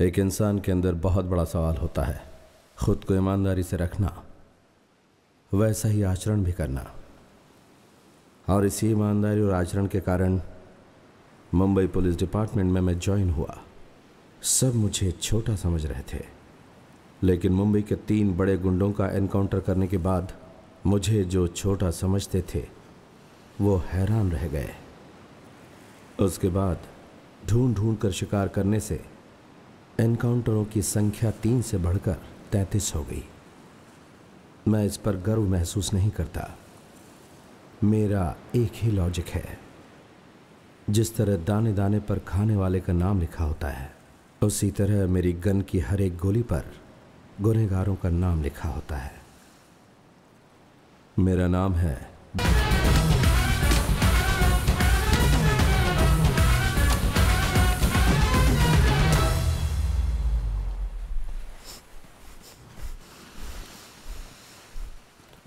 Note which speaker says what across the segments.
Speaker 1: एक इंसान के अंदर बहुत बड़ा सवाल होता है। खुद को ईमानदारी से रखना, वैसा ही आचरण भी करना। और इसी ईमानदारी और आचरण के कारण मुंबई पुलिस डिपार्टमेंट में मैं ज्वाइन हुआ। सब मुझे छोटा समझ रहे थे। लेकिन मुंबई के तीन बड़े गुंडों का एनकाउंटर करने के बाद मुझे जो छोटा समझते थे, वो हैरान रह गए। उसके बाद ढूंढ ढूंढ कर शिकार करने से एनकाउंटरों की संख्या तीन से बढ़कर तैंतीस हो गई। मैं इस पर गर्व महसूस नहीं करता। मेरा एक ही लॉजिक है। जिस तरह दाने दाने पर खाने वाले का नाम लिखा होता है, उसी तरह मेरी गन की हर एक गोली पर गुनहगारों का नाम लिखा होता है। मेरा नाम है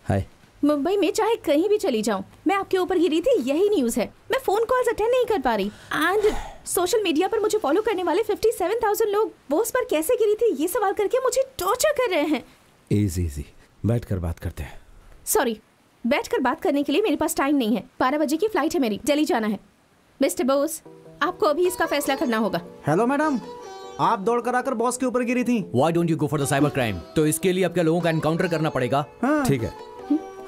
Speaker 1: हाय।
Speaker 2: मुंबई में चाहे कहीं भी चली जाऊँ मैं आपके ऊपर गिरी थी यही न्यूज़ है। मैं फ़ोन कॉल्स अटेंड नहीं कर पा रही। एंड सोशल मीडिया पर मुझे फॉलो करने वाले 57,000 लोग बोस पर कैसे गिरी थी ये सवाल करके मुझे टॉर्चर कर रहे हैं।
Speaker 1: इजी इजी बैठ कर बात करते हैं।
Speaker 2: सॉरी बैठकर बात करने के लिए मेरे पास टाइम नहीं है। बारह बजे की फ़्लाइट है मेरी दिल्ली जाना है। मिस्टर बोस आपको अभी इसका फैसला करना होगा।
Speaker 3: हेलो मैडम आप दौड़ कर आकर बॉस के ऊपर गिरी थी।
Speaker 4: Why don't you go for the cyber crime? तो इसके लिए आपके लोगों का एनकाउंटर करना पड़ेगा।
Speaker 1: ठीक है।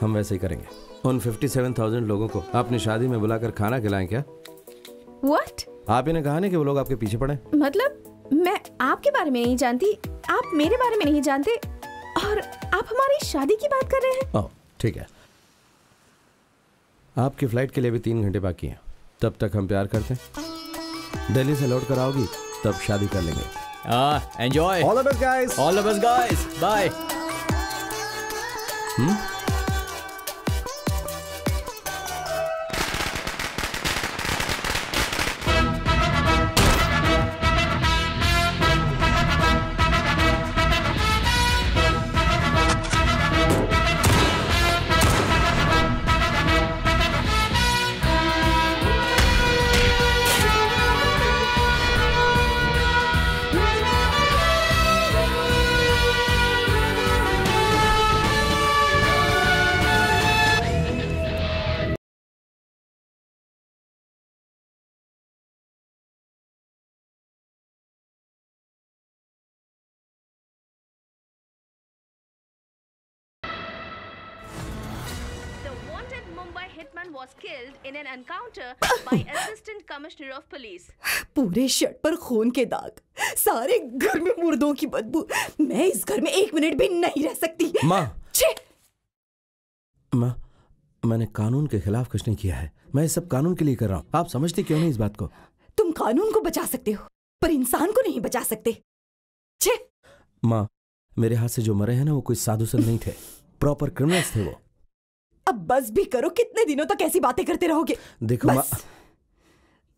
Speaker 1: हम वैसे ही करेंगे। उन 57,000 लोगों को अपनी शादी में बुलाकर खाना खिलाएँ क्या?
Speaker 2: व्हाट
Speaker 1: आप इन्हें कहा नहीं कि वो लोग आपके पीछे पड़े?
Speaker 2: मतलब मैं आपके बारे में नहीं जानती आप मेरे बारे में नहीं जानते और आप हमारी शादी की बात कर रहे हैं।
Speaker 1: ठीक है। आपकी फ़्लाइट के लिए भी तीन घंटे बाकी हैं। तब तक हम प्यार करते हैं। दिल्ली से लौट कर आओगी तब शादी कर लेंगे।
Speaker 4: Enjoy
Speaker 3: all the best guys
Speaker 4: all the best guys bye
Speaker 2: The killed in an encounter by Assistant Commissioner of Police.
Speaker 5: पूरे शर्ट पर खून के दाग सारे घर में मुर्दों की बदबू। मैं इस घर में एक मिनट भी नहीं रह सकती।
Speaker 1: माँ।
Speaker 5: छे।
Speaker 1: माँ मैंने कानून के खिलाफ कुछ नहीं किया है। मैं सब कानून के लिए कर रहा हूँ। आप समझती क्यों नहीं इस बात को?
Speaker 5: तुम कानून को बचा सकते हो पर इंसान को नहीं बचा सकते। छे।
Speaker 1: माँ मेरे हाथ से जो मरे हैं ना वो कोई साधु संत नहीं थे। प्रॉपर क्रिमिनल्स थे वो।
Speaker 5: अब बस भी करो कितने दिनों तक ऐसी बातें करते रहोगे?
Speaker 1: देखो
Speaker 5: बस।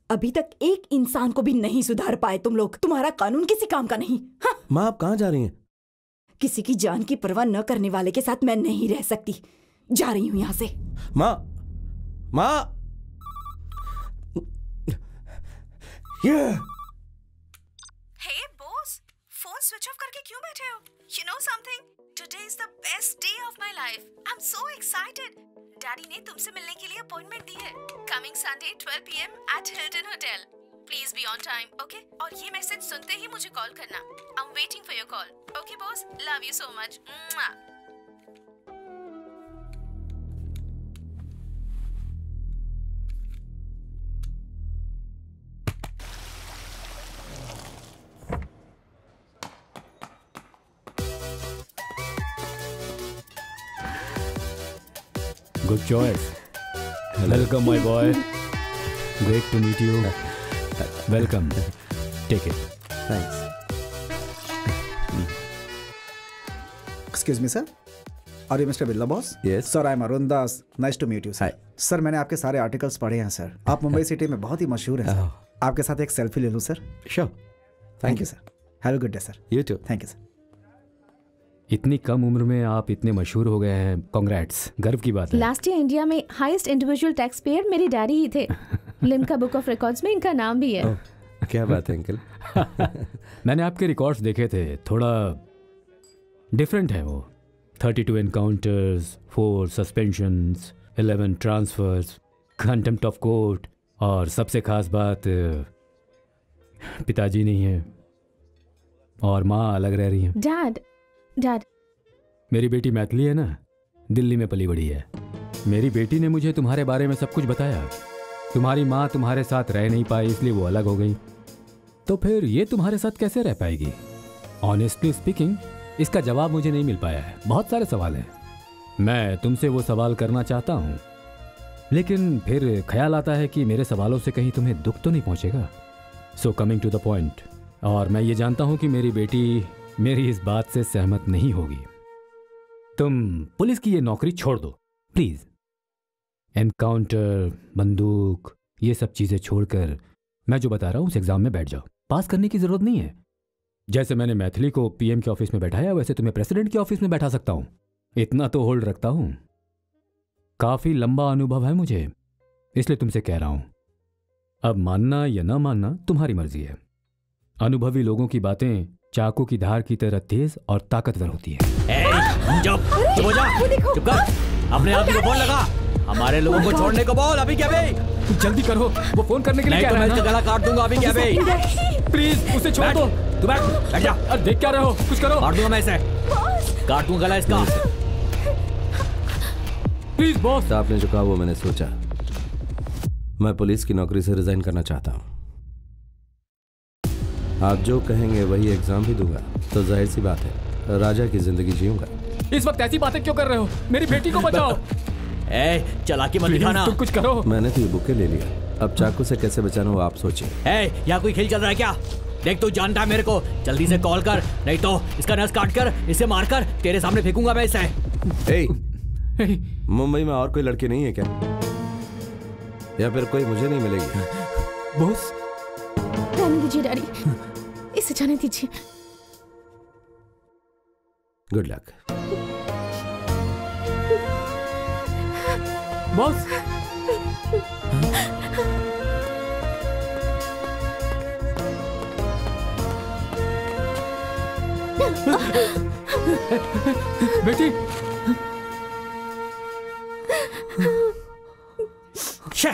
Speaker 5: अभी तक एक इंसान को भी नहीं सुधार पाए तुम लोग। तुम्हारा कानून किसी काम का नहीं। हाँ।
Speaker 1: माँ आप कहाँ जा रही हैं?
Speaker 5: किसी की जान की परवाह न करने वाले के साथ मैं नहीं रह सकती। जा रही हूँ यहाँ से।
Speaker 1: माँ माँ। ये।
Speaker 2: Hey boss, phone switch off करके क्यों बैठे हो? You know know something? Today is the best day of my life. I'm so excited. Daddy ने तुमसे मिलने के लिए अपॉइंटमेंट दी है. Coming Sunday 12 p.m. at Hilton Hotel. Please be on time, okay? और ये मैसेज सुनते ही मुझे कॉल करना. I'm waiting for your call. Okay boss, love you so much. Mwah.
Speaker 4: Good choice welcome my boy great to meet you welcome take it
Speaker 1: thanks
Speaker 3: excuse me sir are you mister Billa boss
Speaker 1: Yes.
Speaker 3: Sir I am Arun Das nice to meet you sir
Speaker 1: Hi.
Speaker 3: Sir मैंने आपके सारे articles पढ़े हैं sir आप Mumbai city में बहुत ही मशहूर हैं
Speaker 1: Oh.
Speaker 3: सर आपके साथ एक सेल्फी ले लूँ sir
Speaker 1: sure
Speaker 3: thank you sir have a good day sir
Speaker 1: you too
Speaker 3: thank you sir
Speaker 4: इतनी कम उम्र में आप इतने मशहूर हो गए हैं। कांग्रेट्स गर्व की बात है।
Speaker 2: लास्ट ईयर इंडिया में हाईएस्ट इंडिविजुअल टैक्स पेयर मेरे डैडी ही थे। लिम्का बुक ऑफ़ रिकॉर्ड्स में इनका नाम भी है।
Speaker 1: क्या बात है अंकल?
Speaker 4: मैंने आपके रिकॉर्ड्स देखे थे। थोड़ा डिफरेंट है वो। Thirty two encounters four suspension eleven transfers contempt of court और सबसे खास बात पिताजी नहीं है। और माँ अलग रह रही है।
Speaker 5: Dad dad.
Speaker 4: मेरी बेटी मैथिली है ना? दिल्ली में पली बड़ी है। मेरी बेटी ने मुझे तुम्हारे बारे में सब कुछ बताया। तुम्हारी माँ तुम्हारे साथ रह नहीं पाई, इसलिए वो अलग हो गई। तो फिर ये तुम्हारे साथ कैसे रह पाएगी? ऑनेस्टली स्पीकिंग इसका जवाब मुझे नहीं मिल पाया है। बहुत सारे सवाल हैं। मैं तुमसे वो सवाल करना चाहता हूँ। लेकिन फिर ख्याल आता है कि मेरे सवालों से कहीं तुम्हें दुख तो नहीं पहुँचेगा? So coming to the point और मैं ये जानता हूँ कि मेरी बेटी मेरी इस बात से सहमत नहीं होगी। तुम पुलिस की ये नौकरी छोड़ दो, प्लीज़। एनकाउंटर, बंदूक, ये सब चीज़ें छोड़कर मैं जो बता रहा हूँ उस एग्ज़ाम में बैठ जाओ। पास करने की ज़रूरत नहीं है। जैसे मैंने मैथिली को पीएम के ऑफ़िस में बैठाया, वैसे तुम्हें प्रेसिडेंट के ऑफ़िस में बैठा सकता हूँ। इतना तो होल्ड रखता हूँ। काफ़ी लंबा अनुभव है मुझे, इसलिए तुमसे कह रहा हूँ। अब मानना या ना मानना तुम्हारी मर्ज़ी है। अनुभवी लोगों की बातें चाकू की धार की तरह तेज और ताकतवर होती है।
Speaker 6: चुप चुप हो जा। चुप कर। अपने आप को फ़ोन लगा। हमारे लोगों को छोड़ने को बोल अभी क्या बे
Speaker 4: जल्दी करो वो फ़ोन करने के लिए
Speaker 6: नहीं तो मैं इसका गला काट दूँगा अभी क्या बे
Speaker 4: प्लीज़ उसे छोड़ दो।
Speaker 6: तू बैठ बैठ जा।
Speaker 4: अरे देख क्या रहे हो कुछ करो।
Speaker 6: मार दूँगा मैं इसे। काट दूँगा गला इसका।
Speaker 4: Please boss.
Speaker 1: आपने जो कहा वो मैंने सोचा। मैं पुलिस की नौकरी से रिजाइन करना चाहता हूँ। आप जो कहेंगे वही एग्ज़ाम भी दूँगा। तो ज़ाहिर सी बात है राजा की ज़िंदगी जीऊँगा।
Speaker 4: इस वक्त ऐसी बातें क्यों कर रहे हो? मेरी बेटी को बचाओ।
Speaker 6: ए चालाकी मत
Speaker 4: प्लीज़
Speaker 6: दिखाना।
Speaker 4: तुम कुछ करो।
Speaker 1: मैंने तो ये बुके ले लिया। अब चाकू से कैसे बचाना वो आप सोचिए।
Speaker 6: यहाँ कोई खेल चल रहा है क्या? देख तू जानता है मेरे को। जल्दी से कॉल कर नहीं तो इसका नस काट कर इसे मार कर तेरे सामने फेंकूँगा मैं इसे।
Speaker 1: मुंबई में और कोई लड़की नहीं है क्या? या फिर कोई मुझे नहीं मिलेगी?
Speaker 4: बॉस।
Speaker 5: डैडी। इसे जाने दीजिए।
Speaker 1: गुड लक
Speaker 4: बॉस बेटी।
Speaker 6: छे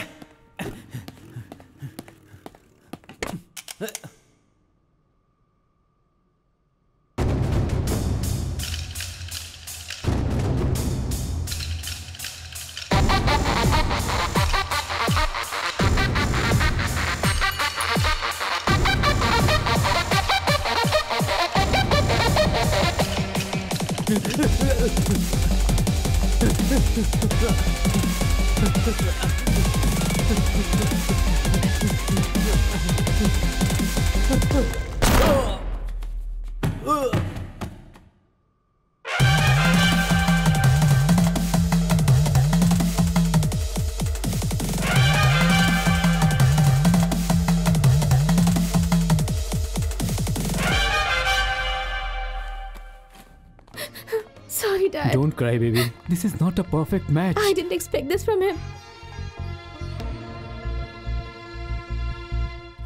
Speaker 4: Cry, baby. This is not a perfect match.
Speaker 5: I didn't expect this from him.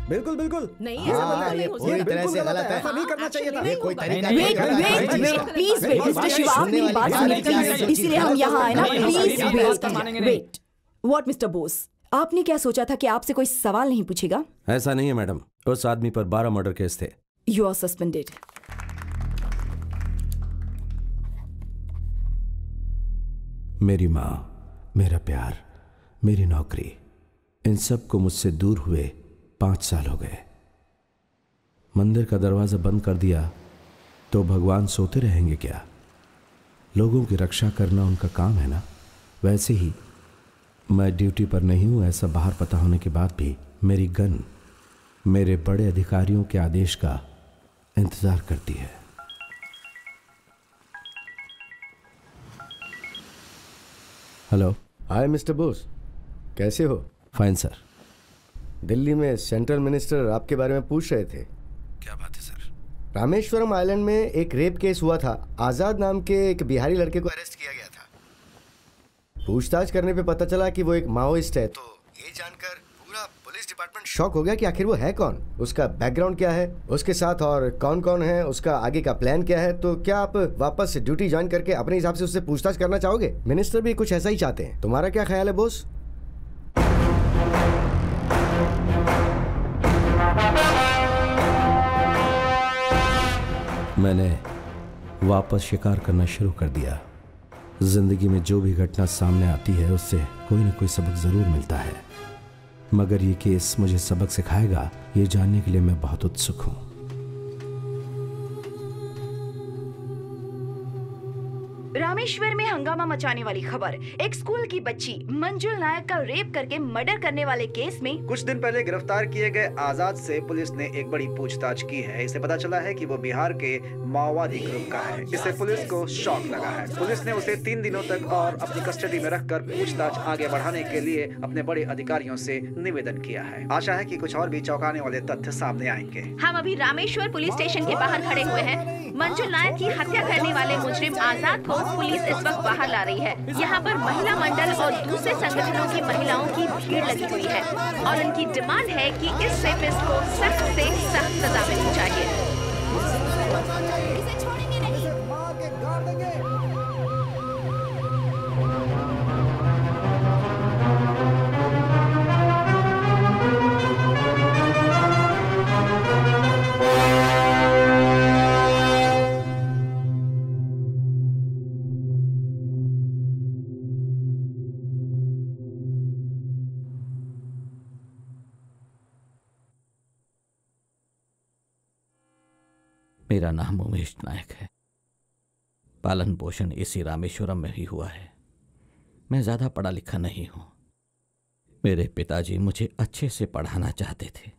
Speaker 3: बिल्कुल बिल्कुल।
Speaker 5: नहीं
Speaker 3: हाँ,
Speaker 5: ऐसा बिल्कुल नहीं हो सकता।
Speaker 3: तरह से गलत है। ऐसा नहीं करना चाहिए था
Speaker 7: ये कोई तरीका नहीं है,
Speaker 5: wait wait please wait mister Shiva आप मेरी बात सुनिए प्लीज़ इसीलिए हम यहाँ आए ना please wait wait what mister Bose आपने क्या सोचा था कि आपसे कोई सवाल नहीं पूछेगा?
Speaker 1: ऐसा नहीं है मैडम। उस आदमी पर बारह मर्डर केस थे।
Speaker 5: यू आर सस्पेंडेड
Speaker 1: मेरी माँ, मेरा प्यार, मेरी नौकरी, इन सबको मुझसे दूर हुए पाँच साल हो गए। मंदिर का दरवाज़ा बंद कर दिया तो भगवान सोते रहेंगे क्या? लोगों की रक्षा करना उनका काम है ना? वैसे ही, मैं ड्यूटी पर नहीं हूँ, ऐसा बाहर पता होने के बाद भी मेरी गन मेरे बड़े अधिकारियों के आदेश का इंतज़ार करती है। हेलो
Speaker 7: हाय मिस्टर बोस कैसे हो?
Speaker 1: फाइन सर
Speaker 7: दिल्ली में सेंट्रल मिनिस्टर आपके बारे में पूछ रहे थे।
Speaker 1: क्या बात है सर
Speaker 7: रामेश्वरम आइलैंड में एक रेप केस हुआ था। आज़ाद नाम के एक बिहारी लड़के को अरेस्ट किया गया था। पूछताछ करने पे पता चला कि वो एक माओइस्ट है। तो ये जानकर पुलिस डिपार्टमेंट शॉक हो गया कि आखिर वो है कौन? उसका बैकग्राउंड क्या है? उसके साथ और कौन कौन है? उसका आगे का प्लान क्या है? तो क्या आप वापस ड्यूटी ज्वाइन करके अपने हिसाब से उससे पूछताछ करना चाहोगे? मिनिस्टर भी कुछ ऐसा ही चाहते हैं। तुम्हारा क्या ख्याल है बोस
Speaker 1: मैंने वापस शिकार करना शुरू कर दिया। ज़िंदगी में जो भी घटना सामने आती है उससे कोई ना कोई सबक ज़रूर मिलता है। मगर ये केस मुझे सबक सिखाएगा ये जानने के लिए मैं बहुत उत्सुक हूँ।
Speaker 2: रामेश्वर में हंगामा मचाने वाली खबर। एक स्कूल की बच्ची मंजुल नायक का रेप करके मर्डर करने वाले केस में
Speaker 8: कुछ दिन पहले गिरफ़्तार किए गए आज़ाद से पुलिस ने एक बड़ी पूछताछ की है। इसे पता चला है कि वो बिहार के माओवादी ग्रुप का है। इससे पुलिस को शॉक लगा है। पुलिस ने उसे तीन दिनों तक और अपनी कस्टडी में रखकर पूछताछ आगे बढ़ाने के लिए अपने बड़े अधिकारियों से निवेदन किया है। आशा है कि कुछ और भी चौंकाने वाले तथ्य सामने आएँगे।
Speaker 2: हम अभी रामेश्वर पुलिस स्टेशन के बाहर खड़े हुए हैं। मंजुल नायक की हत्या करने वाले मुजरिम आज़ाद को पुलिस इस वक्त बाहर ला रही है। यहाँ पर महिला मंडल और दूसरे संगठनों की महिलाओं की भीड़ लगी हुई है और उनकी डिमांड है कि इस रेपिस्ट को सख्त से सख्त सजा मिलनी चाहिए
Speaker 9: मेरा नाम उमेश नायक है। पालन पोषण इसी रामेश्वरम में ही हुआ है। मैं ज़्यादा पढ़ा लिखा नहीं हूँ। मेरे पिताजी मुझे अच्छे से पढ़ाना चाहते थे।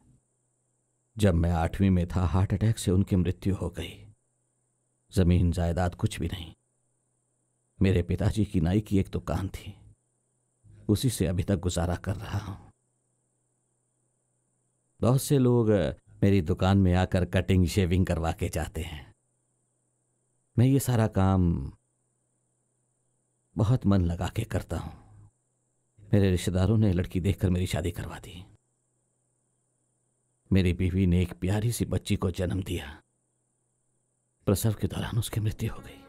Speaker 9: जब मैं आठवीं में था, हार्ट अटैक से उनकी मृत्यु हो गई। ज़मीन जायदाद कुछ भी नहीं। मेरे पिताजी की नाई की एक दुकान थी। उसी से अभी तक गुजारा कर रहा हूँ। बहुत से लोग मेरी दुकान में आकर कटिंग शेविंग करवा के जाते हैं। मैं ये सारा काम बहुत मन लगा के करता हूँ। मेरे रिश्तेदारों ने लड़की देखकर मेरी शादी करवा दी। मेरी बीवी ने एक प्यारी सी बच्ची को जन्म दिया। प्रसव के दौरान उसकी मृत्यु हो गई।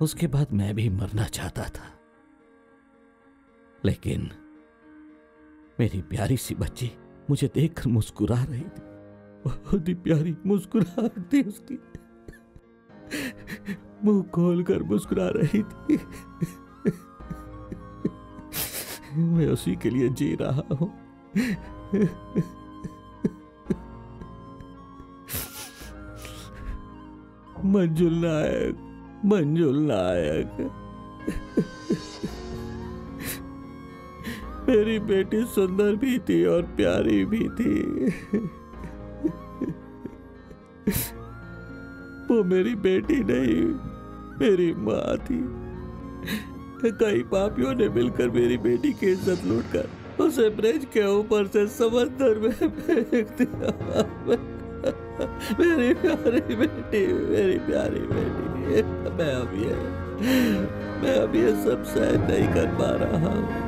Speaker 9: उसके बाद मैं भी मरना चाहता था। लेकिन मेरी प्यारी सी बच्ची मुझे देखकर मुस्कुरा रही थी। बहुत ही प्यारी मुस्कुराहट थी उसकी। मुँह खोलकर मुस्कुरा रही थी। मैं उसी के लिए जी रहा हूँ। मंजुल नायक मंजुल नायक। मेरी बेटी सुंदर भी थी और प्यारी भी थी। वो मेरी बेटी नहीं, मेरी माँ थी। कई पापियों ने मिलकर मेरी बेटी की इज़्ज़त लूटकर उसे ब्रिज के ऊपर से समंदर में फेंक दिया। मेरी प्यारी बेटी, मेरी प्यारी बेटी, मैं अब ये, मैं अब ये सब सहन नहीं कर पा रहा हूँ।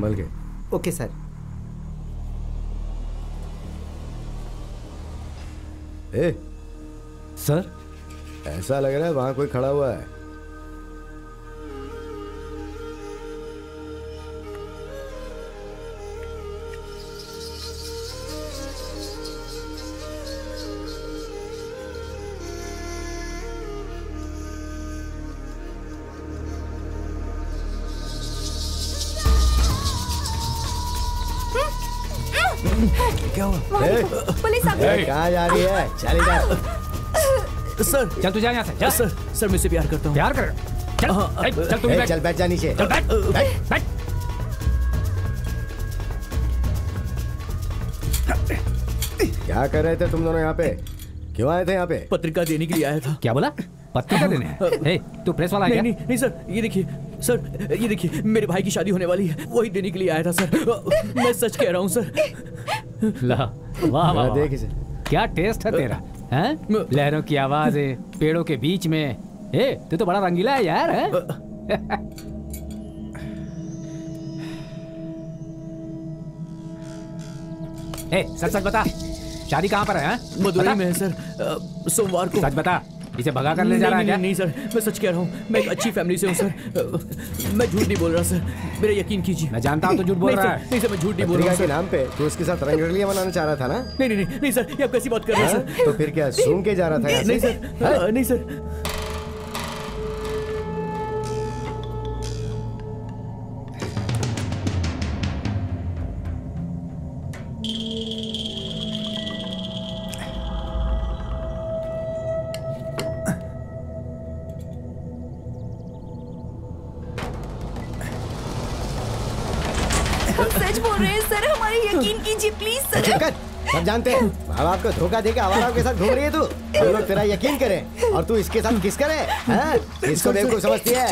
Speaker 7: संभल के।
Speaker 8: ओके सर
Speaker 7: ए
Speaker 1: सर
Speaker 7: ऐसा लग रहा है वहाँ कोई खड़ा हुआ है।
Speaker 10: क्या हुआ?
Speaker 5: पुलिस आ गई।
Speaker 7: कहाँ जा रही है? चल इधर।
Speaker 10: सर
Speaker 4: चल तू जा यहाँ से जा
Speaker 10: सर सर मैं इससे प्यार करता हूँ।
Speaker 4: प्यार कर। चल।
Speaker 10: हाँ,
Speaker 4: चल तू बैठ।
Speaker 7: चल बैठ जा नीचे।
Speaker 4: चल बैठ।
Speaker 7: बैठ।
Speaker 4: बैठ।
Speaker 7: क्या कर रहे थे तुम दोनों यहाँ पे? क्यों आए थे यहाँ पे?
Speaker 10: पत्रिका देने के लिए आया था।
Speaker 4: क्या बोला? पत्रिका देने? हैं? ए, तू प्रेस वाला
Speaker 10: नहीं नहीं नहीं सर ये देखिए सर ये देखिए मेरे भाई की शादी होने वाली है वही देने के लिए आया था सर मैं सच कह रहा हूँ सर
Speaker 4: ला वाह वाह,
Speaker 7: देख इसे।
Speaker 4: क्या टेस्ट है तेरा हैं? लहरों की आवाज़ है पेड़ों के बीच में। ए तू तो बड़ा रंगीला है यार हैं? ए सच सच बता शादी कहाँ पर है हैं?
Speaker 10: मदुरई में है सर। सोमवार को।
Speaker 4: सच बता इसे भगा कर ले जा
Speaker 10: नहीं,
Speaker 4: रहा है
Speaker 10: नहीं,
Speaker 4: क्या?
Speaker 10: नहीं सर मैं सच कह रहा हूँ मैं एक अच्छी फैमिली से हूँ सर। मैं झूठ नहीं बोल रहा सर। मेरा यकीन कीजिए।
Speaker 4: मैं जानता हूँ तो झूठ बोल रहा है।
Speaker 10: नहीं सर मैं झूठ नहीं बोल रहा हूँ
Speaker 7: के नाम पे तो उसके साथ रंगरलिया मनाना चाह रहा था ना?
Speaker 10: नहीं नहीं नहीं सर ये आप कैसी बात कर रहे हैं
Speaker 7: हाँ?
Speaker 10: सर?
Speaker 7: तो फिर क्या सुन के जा रहा था
Speaker 10: नहीं सर नहीं सर।
Speaker 7: जानते हैं। माँ बाप को धोखा देकर आवाराओं के साथ घूम रही है तू। हम लोग तेरा यकीन करें। और तू इसके साथ किस करे? इसको बेवकूफ़ समझती है।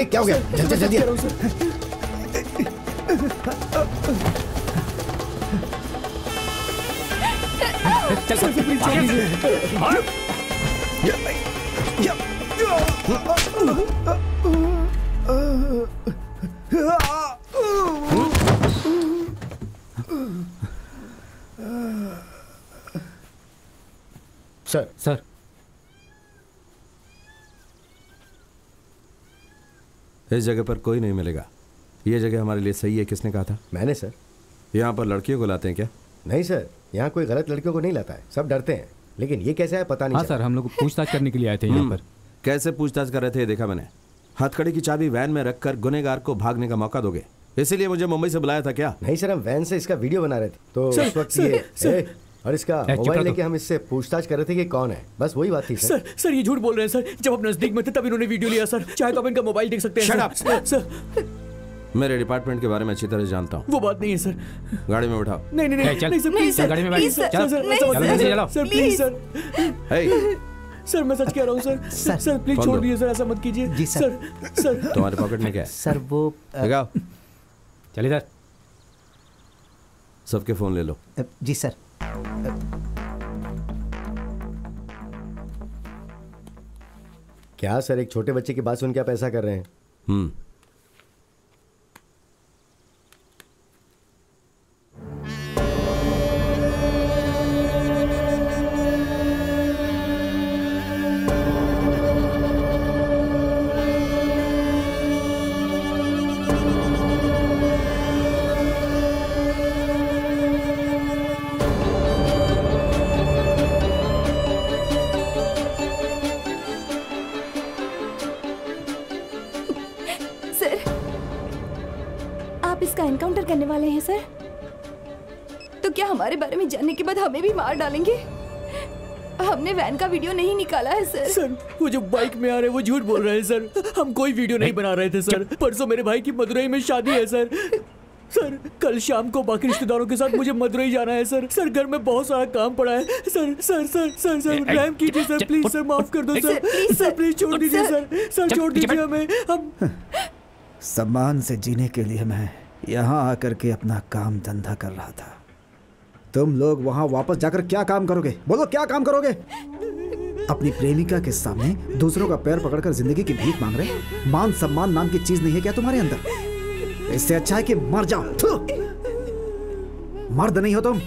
Speaker 7: देख क्या हो गया? चल चल जल्दी
Speaker 10: सर
Speaker 4: चल।
Speaker 10: सर सर प्लीज़ छोड़ दीजिए
Speaker 7: सर
Speaker 4: सर
Speaker 1: इस जगह पर कोई नहीं मिलेगा। ये जगह हमारे लिए सही है किसने कहा था?
Speaker 7: मैंने सर।
Speaker 1: यहाँ पर लड़कियों को लाते हैं क्या?
Speaker 7: नहीं सर। यहाँ कोई गलत लड़कियों को नहीं लाता है। सब डरते हैं। लेकिन ये कैसे है पता नहीं
Speaker 4: हाँ सर हम लोग पूछताछ करने के लिए आए थे यहाँ पर।
Speaker 1: कैसे पूछताछ कर रहे थे ये देखा मैंने। हथकड़ी की चाबी वैन में रखकर गुनेगार को भागने का मौका दोगे। इसीलिए मुझे मुंबई से बुलाया था क्या?
Speaker 7: नहीं सर हम वैन से इसका वीडियो बना रहे थे। तो
Speaker 10: सर,
Speaker 7: उस वक्त
Speaker 10: सर,
Speaker 7: ये
Speaker 10: सर।
Speaker 7: और इसका मोबाइल लेके हम इससे पूछताछ कर रहे थे कि कौन है? बस वही बात थी सर।
Speaker 10: सर सर ये झूठ बोल रहे हैं सर। जब आप नज़दीक में थे तब इन्होंने वीडियो लिया सर। चाहे तो आप इनका मोबाइल देख सकते हैं सर। सर
Speaker 1: मेरे डिपार्टमेंट के बारे में अच्छी तरह जानता हूँ।
Speaker 10: वो बात नहीं है सर।
Speaker 1: गाड़ी में बैठाओ।
Speaker 10: नहीं नहीं नहीं।
Speaker 4: चल।
Speaker 10: नहीं सर प्लीज़ सर
Speaker 4: गाड़ी में बैठ।
Speaker 10: सर
Speaker 4: चल,
Speaker 10: sir sir sir. Sir please sir. Sir मैं सच कह रहा हूँ सर। सर सर प्लीज़ छोड़ दीजिए सर ऐसा मत कीजिए।
Speaker 11: जी, सर।
Speaker 10: Sir sir.
Speaker 1: तुम्हारे पॉकेट में क्या है?
Speaker 11: सर वो
Speaker 1: लगाओ
Speaker 4: चल इधर।
Speaker 1: सबके फ़ोन ले लो।
Speaker 11: जी सर।
Speaker 7: क्या सर, एक छोटे बच्चे की बात सुन के आप ऐसा कर रहे हैं?
Speaker 1: हम्म।
Speaker 5: हैं सर? तो क्या हमारे बारे में जानने के बाद हमें भी मार डालेंगे? हमने वैन का वीडियो नहीं निकाला है सर।
Speaker 10: सर वो जो बाइक में आ रहे हैं वो झूठ बोल रहे हैं सर। हम कोई वीडियो नहीं बना रहे थे सर। परसों मेरे भाई की मदुरई में शादी है सर। सर कल शाम को बाकी रिश्तेदारों के साथ मुझे मदुरई जाना है सर। सर घर में बहुत सारा काम पड़ा है। Sir sir sir sir sir रहम कीजिए सर प्लीज़ सर माफ़ कर दो सर। सर प्लीज़ छोड़ दीजिए सर। सर। छोड़ दीजिए हमें। हम
Speaker 8: सम्मान से जीने के लिए मैं यहाँ आकर के अपना काम धंधा कर रहा था। तुम लोग वहाँ वापस जाकर क्या काम करोगे? बोलो, क्या काम करोगे? अपनी प्रेमिका के सामने दूसरों का पैर पकड़कर ज़िंदगी की भीख मांग रहे? मान सम्मान नाम की चीज़ नहीं है क्या तुम्हारे अंदर? इससे अच्छा है कि मर जाओ। मर्द नहीं हो तुम।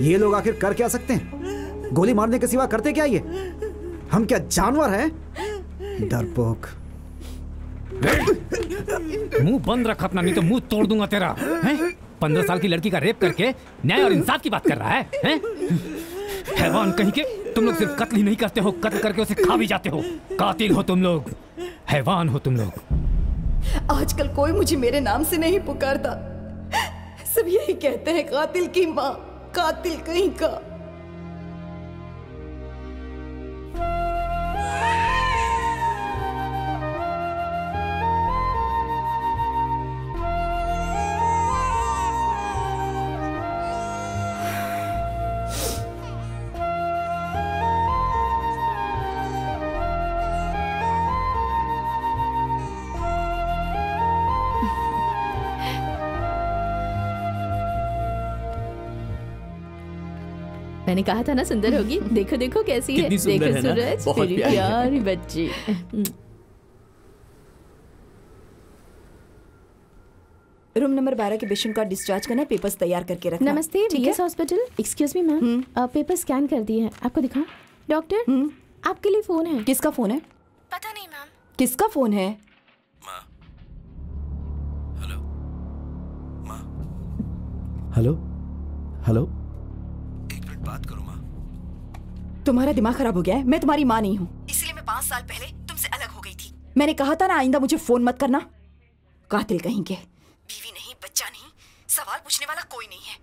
Speaker 8: ये लोग आखिर कर क्या सकते हैं? गोली मारने के सिवा करते क्या ये? हम क्या जानवर हैं? डरपोक।
Speaker 4: मुँह बंद रख अपना, नहीं तो मुँह तोड़ दूँगा तेरा? पंद्रह साल की लड़की का रेप करके न्याय और इंसाफ की बात कर रहा है, हैं? हैवान कहीं के, तुम लोग सिर्फ़ कत्ल ही नहीं करते हो, कत्ल करके उसे खा भी जाते हो कातिल हो तुम लोग, हैवान हो तुम लोग
Speaker 5: आजकल कोई मुझे मेरे नाम से नहीं पुकारता सब यही कहते हैं, कातिल की माँ, कातिल कहीं का
Speaker 12: मैंने कहा था ना सुंदर होगी। देखो देखो कैसी है। देखो
Speaker 10: है
Speaker 12: सूरज
Speaker 10: बहुत
Speaker 12: मेरी
Speaker 10: प्यारी।
Speaker 12: बच्ची।
Speaker 5: रूम नंबर बारह के पेशेंट का डिस्चार्ज करना पेपर्स तैयार करके रखना।
Speaker 2: नमस्ते hospital excuse me ma'am paper scan कर दिए हैं। आपको दिखाऊँ? डॉक्टर आपके लिए फ़ोन है।
Speaker 5: किसका फ़ोन है?
Speaker 2: पता नहीं मैम
Speaker 5: किसका फ़ोन है?
Speaker 1: हेलो। हेलो।
Speaker 5: तुम्हारा दिमाग खराब हो गया है मैं तुम्हारी माँ नहीं हूँ। इसलिए मैं पाँच साल पहले तुमसे अलग हो गई थी। मैंने कहा था ना आइंदा मुझे फ़ोन मत करना। कातिल कहीं के बीवी नहीं बच्चा नहीं सवाल पूछने वाला कोई नहीं है।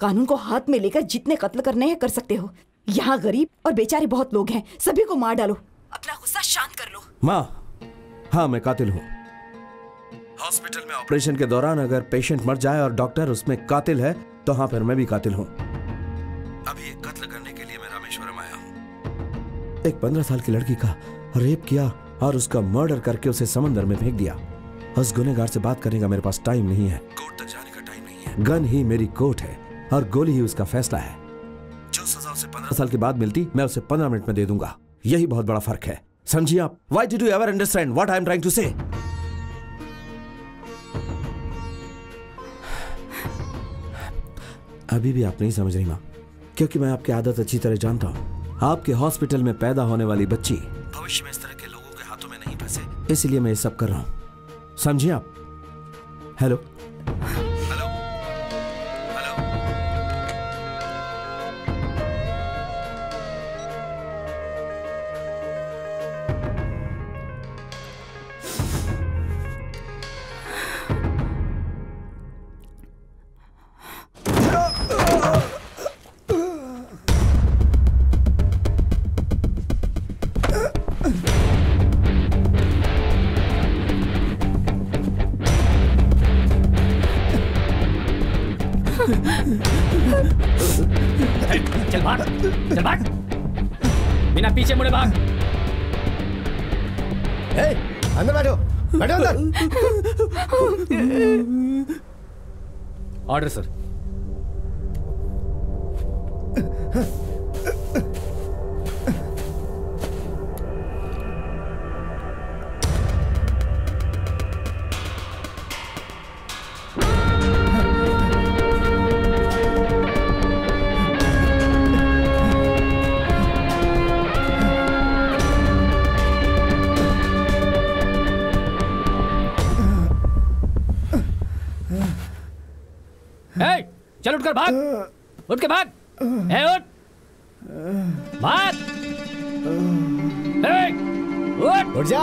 Speaker 5: कानून को हाथ में लेकर जितने कत्ल करने हैं कर सकते हो। यहाँ गरीब और बेचारे बहुत लोग हैं सभी को मार डालो। अपना गुस्सा शांत कर लो।
Speaker 1: माँ हाँ मैं कातिल हूँ। हॉस्पिटल में ऑपरेशन के दौरान अगर पेशेंट मर जाए और डॉक्टर उसमें कातिल है तो हाँ फिर मैं भी कातिल हूँ। अभी एक कत्ल एक पंद्रह साल की लड़की का रेप किया और उसका मर्डर करके उसे समंदर में फेंक दिया। उस गुनेगार से बात करने का मेरे पास टाइम नहीं है। कोर्ट तक जाने का टाइम नहीं है। गन ही मेरी कोर्ट है और गोली ही उसका फैसला है। जो सजा उसे पंद्रह साल के बाद मिलती मैं उसे पंद्रह मिनट में दे दूँगा। यही बहुत बड़ा फ़र्क है। समझिए आप why did you ever understand what I am trying to say अभी भी आप नहीं समझ रही माँ क्योंकि मैं आपकी आदत अच्छी तरह जानता हूँ। आपके हॉस्पिटल में पैदा होने वाली बच्ची। भविष्य में इस तरह के लोगों के हाथों में नहीं फंसे। इसलिए मैं ये सब कर रहा हूँ। समझिए आप? हेलो?
Speaker 7: ए,
Speaker 4: चल उठकर भाग। उठ के भाग। ए, उठ। भाग। ए, उठ।
Speaker 7: उठ जा।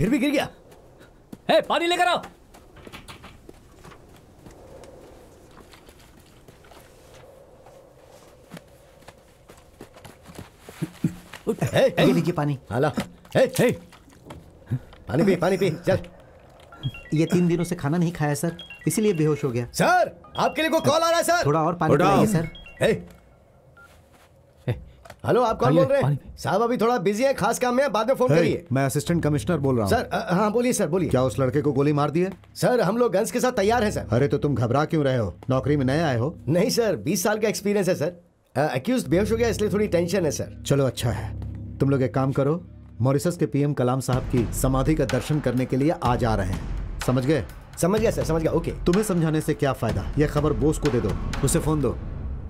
Speaker 7: फिर भी गिर गया।
Speaker 4: ए, पानी लेकर आओ।
Speaker 7: ये लीजिए पानी? हाला हे। हे। पानी पी पानी पी। चल।
Speaker 13: ये तीन दिनों से खाना नहीं खाया सर। इसीलिए बेहोश हो गया।
Speaker 7: सर आपके लिए कोई कॉल आ रहा है सर?
Speaker 13: थोड़ा और पानी पिलाइए सर।
Speaker 7: हे। हेलो आप कौन बोल रहे हैं? साहब अभी थोड़ा बिज़ी है खास काम में। बाद में फ़ोन करिए।
Speaker 14: मैं असिस्टेंट कमिश्नर बोल रहा हूँ।
Speaker 7: सर हाँ बोलिए सर बोलिए।
Speaker 14: क्या उस लड़के को गोली मार दी है?
Speaker 7: सर हम लोग गन्स के साथ तैयार हैं सर।
Speaker 14: अरे तो तुम घबरा क्यों रहे हो? नौकरी में नए आए हो?
Speaker 7: नहीं सर बीस साल का एक्सपीरियंस है सर। अक्यूज बेहोश हो गया इसलिए थोड़ी टेंशन है सर।
Speaker 14: चलो अच्छा है। तुम लोग एक काम करो। मॉरिसस के पीएम कलाम साहब की समाधि का दर्शन करने के लिए आज आ रहे हैं। समझ गए?
Speaker 7: समझ गया सर समझ गया ओके।
Speaker 14: तुम्हें समझाने से क्या फ़ायदा? यह खबर बोस को दे दो। उसे फ़ोन दो।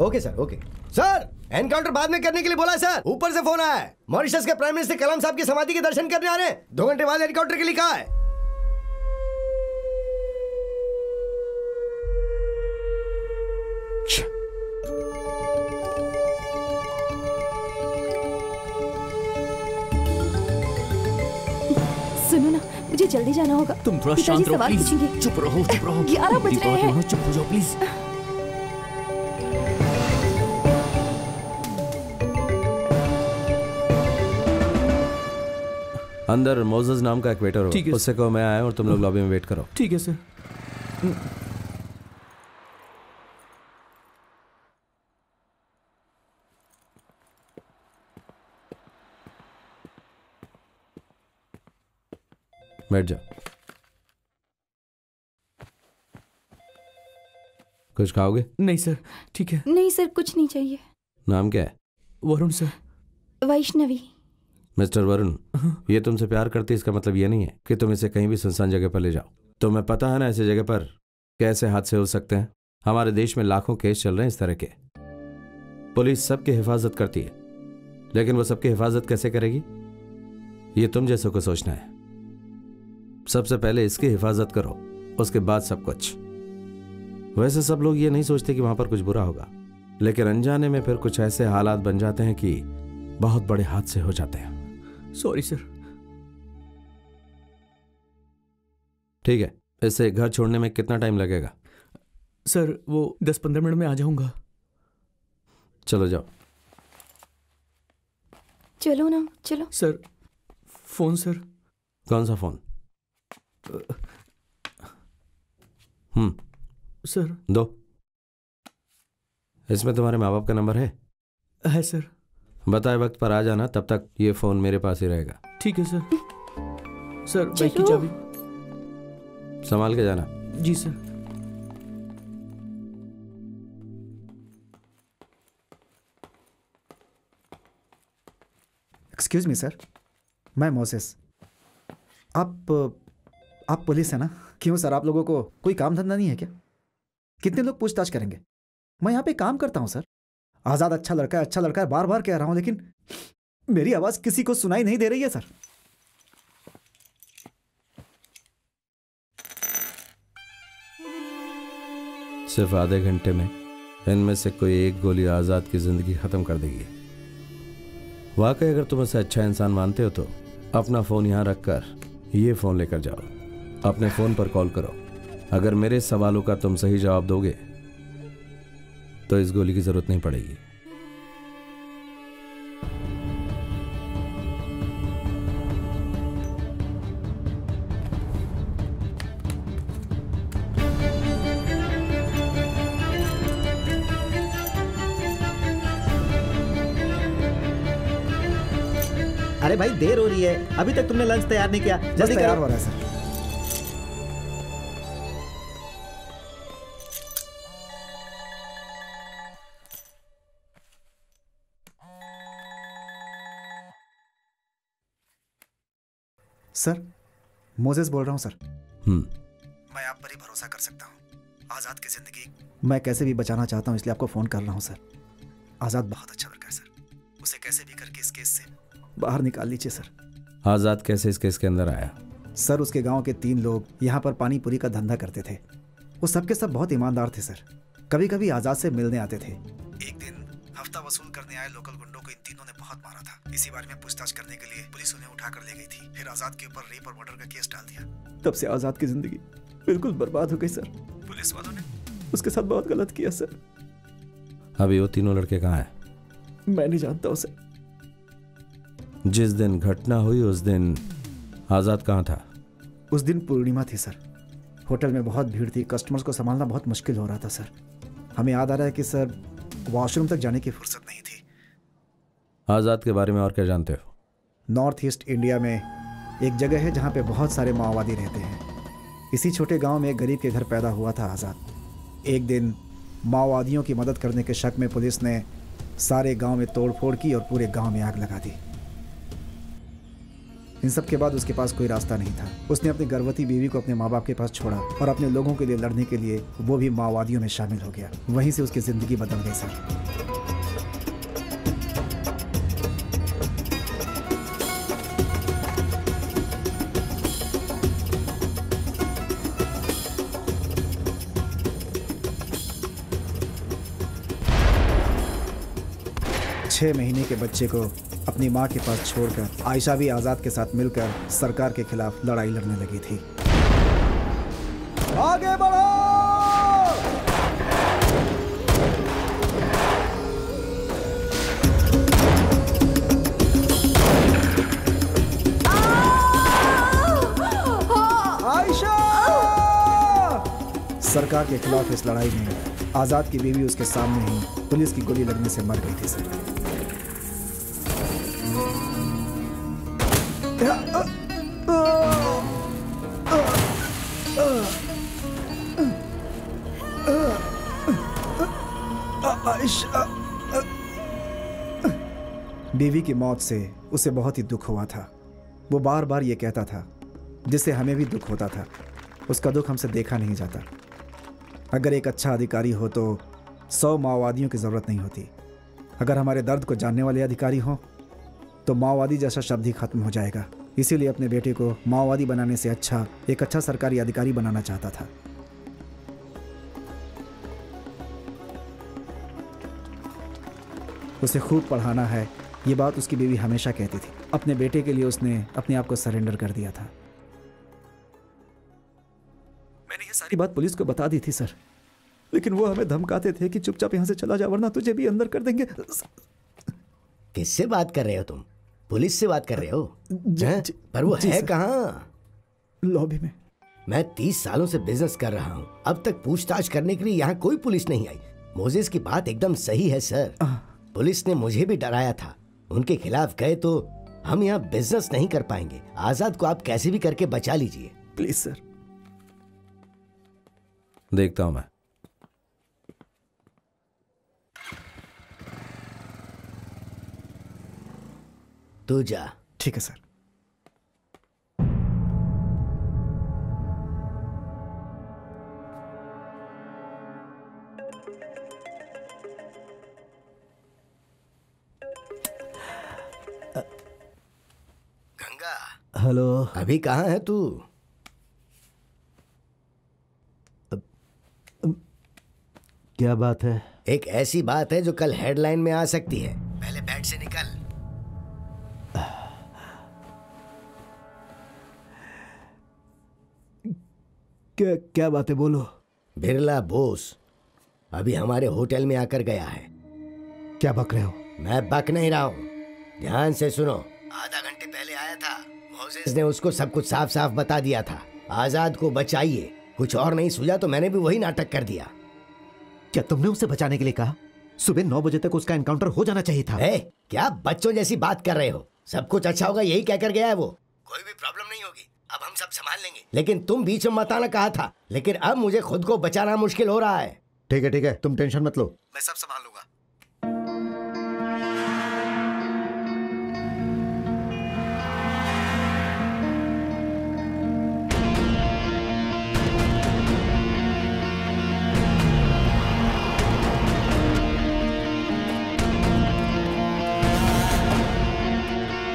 Speaker 7: Okay sir okay sir encounter बाद में करने के लिए बोला है सर ऊपर से फ़ोन आया है. मॉरिशस के प्राइम मिनिस्टर कलाम साहब की समाधि के दर्शन करने आ रहे हैं. दो घंटे बाद एनकाउंटर के लिए कहा है.
Speaker 5: सुनो ना मुझे जल्दी जाना होगा.
Speaker 10: तुम थोड़ा शांत रहो प्लीज़ चुप रहो चुप रहो.
Speaker 5: ग्यारह बज रहे हैं.
Speaker 10: चुप हो जाओ प्लीज़
Speaker 1: अंदर मोजेस नाम का एक वेटर
Speaker 10: ठीक है।
Speaker 1: हो उससे कहो मैं आया और तुम लोग लॉबी में वेट करो।
Speaker 10: ठीक है सर
Speaker 1: बैठ जाओ। कुछ खाओगे?
Speaker 10: नहीं सर ठीक है।
Speaker 5: नहीं सर कुछ नहीं चाहिए।
Speaker 1: नाम क्या है?
Speaker 10: वरुण सर
Speaker 5: वैष्णवी।
Speaker 1: मिस्टर वरुण, ये तुमसे प्यार करती इसका मतलब ये नहीं है कि तुम इसे कहीं भी सुनसान जगह पर ले जाओ। तुम्हें पता है ना ऐसी जगह पर कैसे हादसे हो सकते हैं? हमारे देश में लाखों केस चल रहे हैं इस तरह के। पुलिस सबकी हिफाजत करती है। लेकिन वो सबकी हिफाजत कैसे करेगी? ये तुम जैसों को सोचना है। सबसे पहले इसकी हिफाजत करो, उसके बाद सब कुछ। वैसे सब लोग ये नहीं सोचते कि वहाँ पर कुछ बुरा होगा। लेकिन अनजाने में फिर कुछ ऐसे हालात बन जाते हैं कि बहुत बड़े हादसे हो जाते हैं।
Speaker 10: सॉरी सर
Speaker 1: ठीक है इसे घर छोड़ने में कितना टाइम लगेगा?
Speaker 10: सर वो दस पंद्रह मिनट में आ जाऊँगा।
Speaker 1: चलो जाओ।
Speaker 5: चलो ना चलो।
Speaker 10: सर फ़ोन सर
Speaker 1: कौन सा फ़ोन हम्म।
Speaker 10: सर
Speaker 1: दो। इसमें तुम्हारे माँ बाप का नंबर है?
Speaker 10: है सर
Speaker 1: बताए वक्त पर आ जाना तब तक ये फ़ोन मेरे पास ही रहेगा।
Speaker 10: ठीक है सर। सर बाइक की चाबी।
Speaker 1: संभाल के जाना।
Speaker 10: जी सर।
Speaker 8: एक्सक्यूज मी सर मैं मोसेस आप आप पुलिस है ना? क्यों सर? आप लोगों को कोई काम धंधा नहीं है क्या? कितने लोग पूछताछ करेंगे? मैं यहाँ पे काम करता हूँ सर। आज़ाद अच्छा लड़का है अच्छा लड़का है बार बार कह रहा हूँ, लेकिन मेरी आवाज़ किसी को सुनाई नहीं दे रही है, सर।
Speaker 1: सिर्फ़ आधे घंटे में इनमें से कोई एक गोली आज़ाद की ज़िंदगी ख़त्म कर देगी। वाकई अगर तुम उसे अच्छा इंसान मानते हो तो अपना फ़ोन यहाँ रख कर ये फ़ोन लेकर जाओ। अपने फ़ोन पर कॉल करो। अगर मेरे सवालों का तुम सही जवाब दोगे तो इस गोली की ज़रूरत नहीं पड़ेगी।
Speaker 13: अरे भाई देर हो रही है। अभी तक तुमने लंच तैयार नहीं किया। जल्दी
Speaker 8: तैयार
Speaker 13: करो।
Speaker 8: हो रहा है सर सर मोजेस बोल रहा हूँ सर।
Speaker 1: हम्म।
Speaker 8: मैं आप पर ही भरोसा कर सकता हूँ। आज़ाद की ज़िंदगी। मैं कैसे भी बचाना चाहता हूँ इसलिए आपको फ़ोन कर रहा हूँ सर। आज़ाद बहुत अच्छा लड़का है सर। उसे कैसे भी करके इस केस से। बाहर निकाल लीजिए सर।
Speaker 1: आज़ाद कैसे इस केस के अंदर आया?
Speaker 8: सर उसके गाँव के तीन लोग यहाँ पर पानी पूरी का धंधा करते थे। वो सबके सब बहुत ईमानदार थे सर। कभी कभी आज़ाद से मिलने आते थे। एक दिन हफ़्ता वसूल करने आए लोकल गुंडों को इन तीनों ने बहुत मारा था। इसी बारे में पूछताछ करने के लिए पुलिस उन्हें उठाकर ले गई थी। फिर आज़ाद के ऊपर रेप और मर्डर का केस डाल दिया।
Speaker 15: तब से आज़ाद की ज़िंदगी बिल्कुल बर्बाद हो गई सर।
Speaker 8: पुलिस वालों ने
Speaker 15: उसके साथ बहुत गलत किया सर।
Speaker 1: अभी वो तीनों लड़के कहाँ हैं?
Speaker 15: मैं नहीं जानता उसे।
Speaker 1: जिस दिन घटना हुई उस दिन आज़ाद कहाँ था?
Speaker 8: उस दिन पूर्णिमा थी सर। होटल में बहुत भीड़ थी। कस्टमर्स को संभालना बहुत मुश्किल हो रहा था सर। हमें याद आ रहा है कि सर वॉशरूम तक जाने की फुर्सत नहीं थी।
Speaker 1: आज़ाद के बारे में और क्या जानते हो?
Speaker 8: नॉर्थ ईस्ट इंडिया में एक जगह है जहाँ पे बहुत सारे माओवादी रहते हैं। इसी छोटे गाँव में एक गरीब के घर पैदा हुआ था आज़ाद। एक दिन माओवादियों की मदद करने के शक में पुलिस ने सारे गाँव में तोड़फोड़ की और पूरे गाँव में आग लगा दी। इन सब के बाद उसके पास कोई रास्ता नहीं था। उसने अपनी गर्भवती बीवी को अपने माँ बाप के पास छोड़ा और अपने लोगों के लिए लड़ने के लिए वो भी माओवादियों में शामिल हो गया। वहीं से उसकी ज़िंदगी बदल गई, सर। छः महीने के बच्चे को अपनी माँ के पास छोड़कर आयशा भी आज़ाद के साथ मिलकर सरकार के खिलाफ लड़ाई लड़ने लगी थी।
Speaker 15: आगे बढ़ो!
Speaker 8: सरकार के खिलाफ इस लड़ाई में आज़ाद की बीवी उसके सामने ही पुलिस की गोली लगने से मर गई थी सर। बीवी की मौत से उसे बहुत ही दुख हुआ था। वो बार बार ये कहता था, जिससे हमें भी दुख होता था। उसका दुख हमसे देखा नहीं जाता। अगर एक अच्छा अधिकारी हो तो सौ माओवादियों की ज़रूरत नहीं होती। अगर हमारे दर्द को जानने वाले अधिकारी हों तो माओवादी जैसा शब्द ही खत्म हो जाएगा। इसीलिए अपने बेटे को माओवादी बनाने से अच्छा एक अच्छा सरकारी अधिकारी बनाना चाहता था। उसे खूब पढ़ाना है। ये बात उसकी बीवी हमेशा कहती थी। अपने बेटे के लिए उसने अपने आप को सरेंडर कर दिया था। मैंने ये सारी बात पुलिस को बता दी थी, सर। लेकिन वो हमें धमकाते थे कि चुपचाप यहाँ से चला जा वरना तुझे भी अंदर कर देंगे।
Speaker 7: किससे बात कर रहे हो तुम? पुलिस से बात कर रहे हो?
Speaker 8: जी-
Speaker 7: हैं? पर वो है। कहाँ?
Speaker 8: लॉबी में।
Speaker 7: मैं तीस सालों से बिज़नेस कर रहा हूँ। अब तक पूछताछ करने के लिए यहाँ कोई पुलिस नहीं आई। मोजेस की बात एकदम सही है सर पुलिस ने मुझे भी डराया था। उनके खिलाफ गए तो हम यहाँ बिज़नेस नहीं कर पाएँगे। आज़ाद को आप कैसे भी करके बचा लीजिए।
Speaker 8: प्लीज़ सर
Speaker 1: देखता हूँ मैं।
Speaker 7: तू जा।
Speaker 8: ठीक है सर।
Speaker 7: गंगा।
Speaker 14: हेलो।
Speaker 7: अभी कहाँ है तू?
Speaker 14: क्या बात है?
Speaker 7: एक ऐसी बात है जो कल हेडलाइन में आ सकती है।
Speaker 14: क्या क्या बात है बोलो?
Speaker 7: बिरला बोस अभी हमारे होटल में आकर गया है।
Speaker 14: क्या बक रहे हो?
Speaker 7: मैं बक नहीं रहा हूँ। ध्यान से सुनो। आधा घंटे पहले आया था। मोजेस ने उसको सब कुछ साफ़ साफ़ बता दिया था। आज़ाद को बचाइए। कुछ और नहीं सुझा तो मैंने भी वही नाटक कर दिया।
Speaker 14: क्या तुमने उसे बचाने के लिए कहा? सुबह नौ बजे तक उसका एनकाउंटर हो जाना चाहिए था।
Speaker 7: ए, क्या बच्चों जैसी बात कर रहे हो? सब कुछ अच्छा होगा यही कहकर गया है वो। कोई भी प्रॉब्लम नहीं होगी। अब हम सब संभाल लेंगे। लेकिन तुम बीच में मत आना कहा था। लेकिन अब मुझे खुद को बचाना मुश्किल हो रहा है।
Speaker 16: ठीक है ठीक है तुम टेंशन मत लो।
Speaker 8: मैं सब संभाल लूँगा।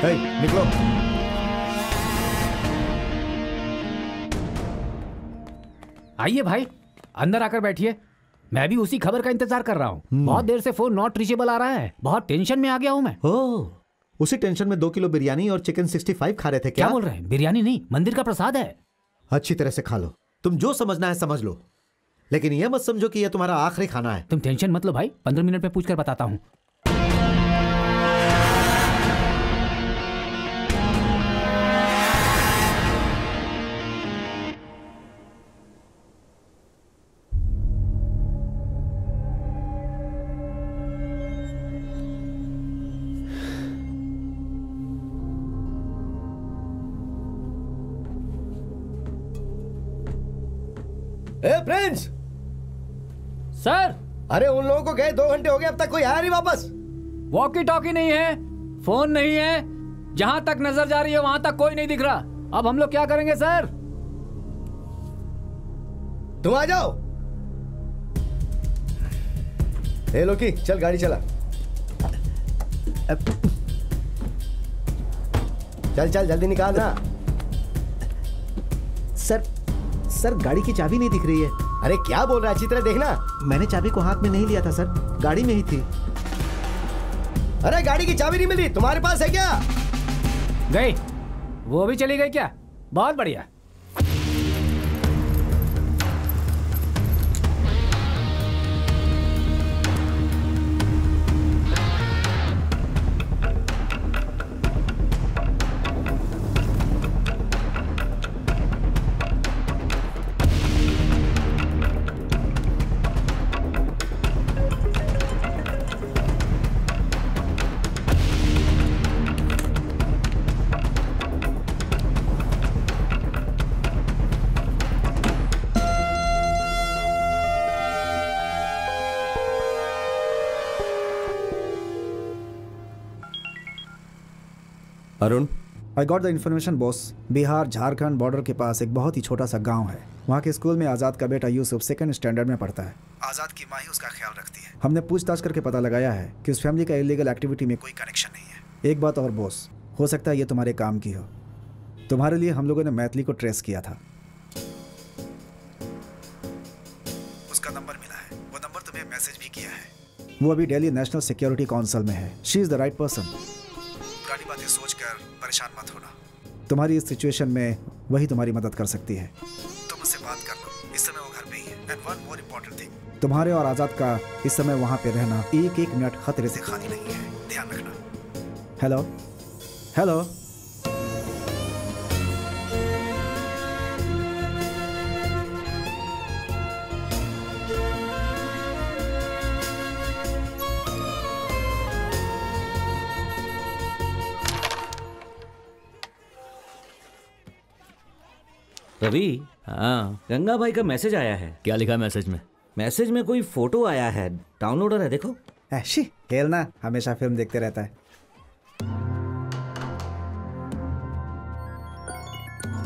Speaker 16: हे, निकलो।
Speaker 4: आइए भाई अंदर आकर बैठिए। मैं भी उसी खबर का इंतज़ार कर रहा हूँ। बहुत देर से फ़ोन नॉट रीचेबल आ रहा है। बहुत टेंशन में आ गया हूँ मैं।
Speaker 14: ओह उसी टेंशन में दो किलो बिरयानी और चिकन सिक्सटी फाइव खा रहे थे
Speaker 4: क्या?
Speaker 14: क्या
Speaker 4: बोल रहे हैं? बिरयानी नहीं मंदिर का प्रसाद है।
Speaker 14: अच्छी तरह से खा लो। तुम जो समझना है समझ लो। लेकिन यह मत समझो कि यह तुम्हारा आखिरी खाना है।
Speaker 4: तुम टेंशन मत लो भाई पंद्रह मिनट में पूछ कर बताता हूँ।
Speaker 7: प्रिंस
Speaker 4: सर
Speaker 7: अरे उन लोगों को गए दो घंटे हो गए अब तक कोई आया नहीं वापस।
Speaker 4: वॉकी टॉकी नहीं है फ़ोन नहीं है। जहाँ तक नज़र जा रही है वहाँ तक कोई नहीं दिख रहा। अब हम लोग क्या करेंगे सर
Speaker 7: तुम आ जाओ। ए लोकी चल गाड़ी चला। चल चल जल्दी निकाल ना।
Speaker 14: सर सर, गाड़ी की चाबी नहीं दिख रही है।
Speaker 7: अरे, क्या बोल रहा है? अच्छी तरह देखना।
Speaker 14: मैंने चाबी को हाथ में नहीं लिया था, सर। गाड़ी में ही थी।
Speaker 7: अरे, गाड़ी की चाबी नहीं मिली तुम्हारे पास है क्या?
Speaker 4: गई। वो भी चली गई क्या? बहुत बढ़िया।
Speaker 1: Arun?
Speaker 8: I got the information boss Bihar Jharkhand border के पास एक बहुत ही छोटा सा गाँव है। वहाँ के स्कूल में आज़ाद का बेटा यूसुफ सेकंड स्टैंडर्ड में पढ़ता है। आज़ाद की माँ ही उसका ख्याल रखती है। हमने पूछताछ करके पता लगाया है कि उस फैमिली का इलीगल एक्टिविटी में कोई कनेक्शन नहीं है। एक बात और बॉस हो सकता है ये तुम्हारे काम की हो। तुम्हारे लिए हम लोगों ने मैथिली को ट्रेस किया था। उसका नंबर मिला है। वो नंबर तुम्हें मैसेज भी किया है। वो अभी दिल्ली नेशनल सिक्योरिटी काउंसिल में है। She is the right person पुरानी बातें परेशान मत होना। तुम्हारी इस सिचुएशन में वही तुम्हारी मदद कर सकती है। तुम उससे बात कर लो। इस समय वो घर पे ही है। And one more important thing तुम्हारे और आज़ाद का इस समय वहाँ पे रहना एक एक मिनट खतरे से खाली नहीं है। ध्यान रखना। हेलो हेलो
Speaker 6: रवि हाँ। गंगा भाई का मैसेज आया है।
Speaker 10: क्या लिखा मैसेज में?
Speaker 6: मैसेज में कोई फ़ोटो आया है। डाउनलोडर है देखो।
Speaker 8: ऐशी खेलना हमेशा फ़िल्म देखते रहता है।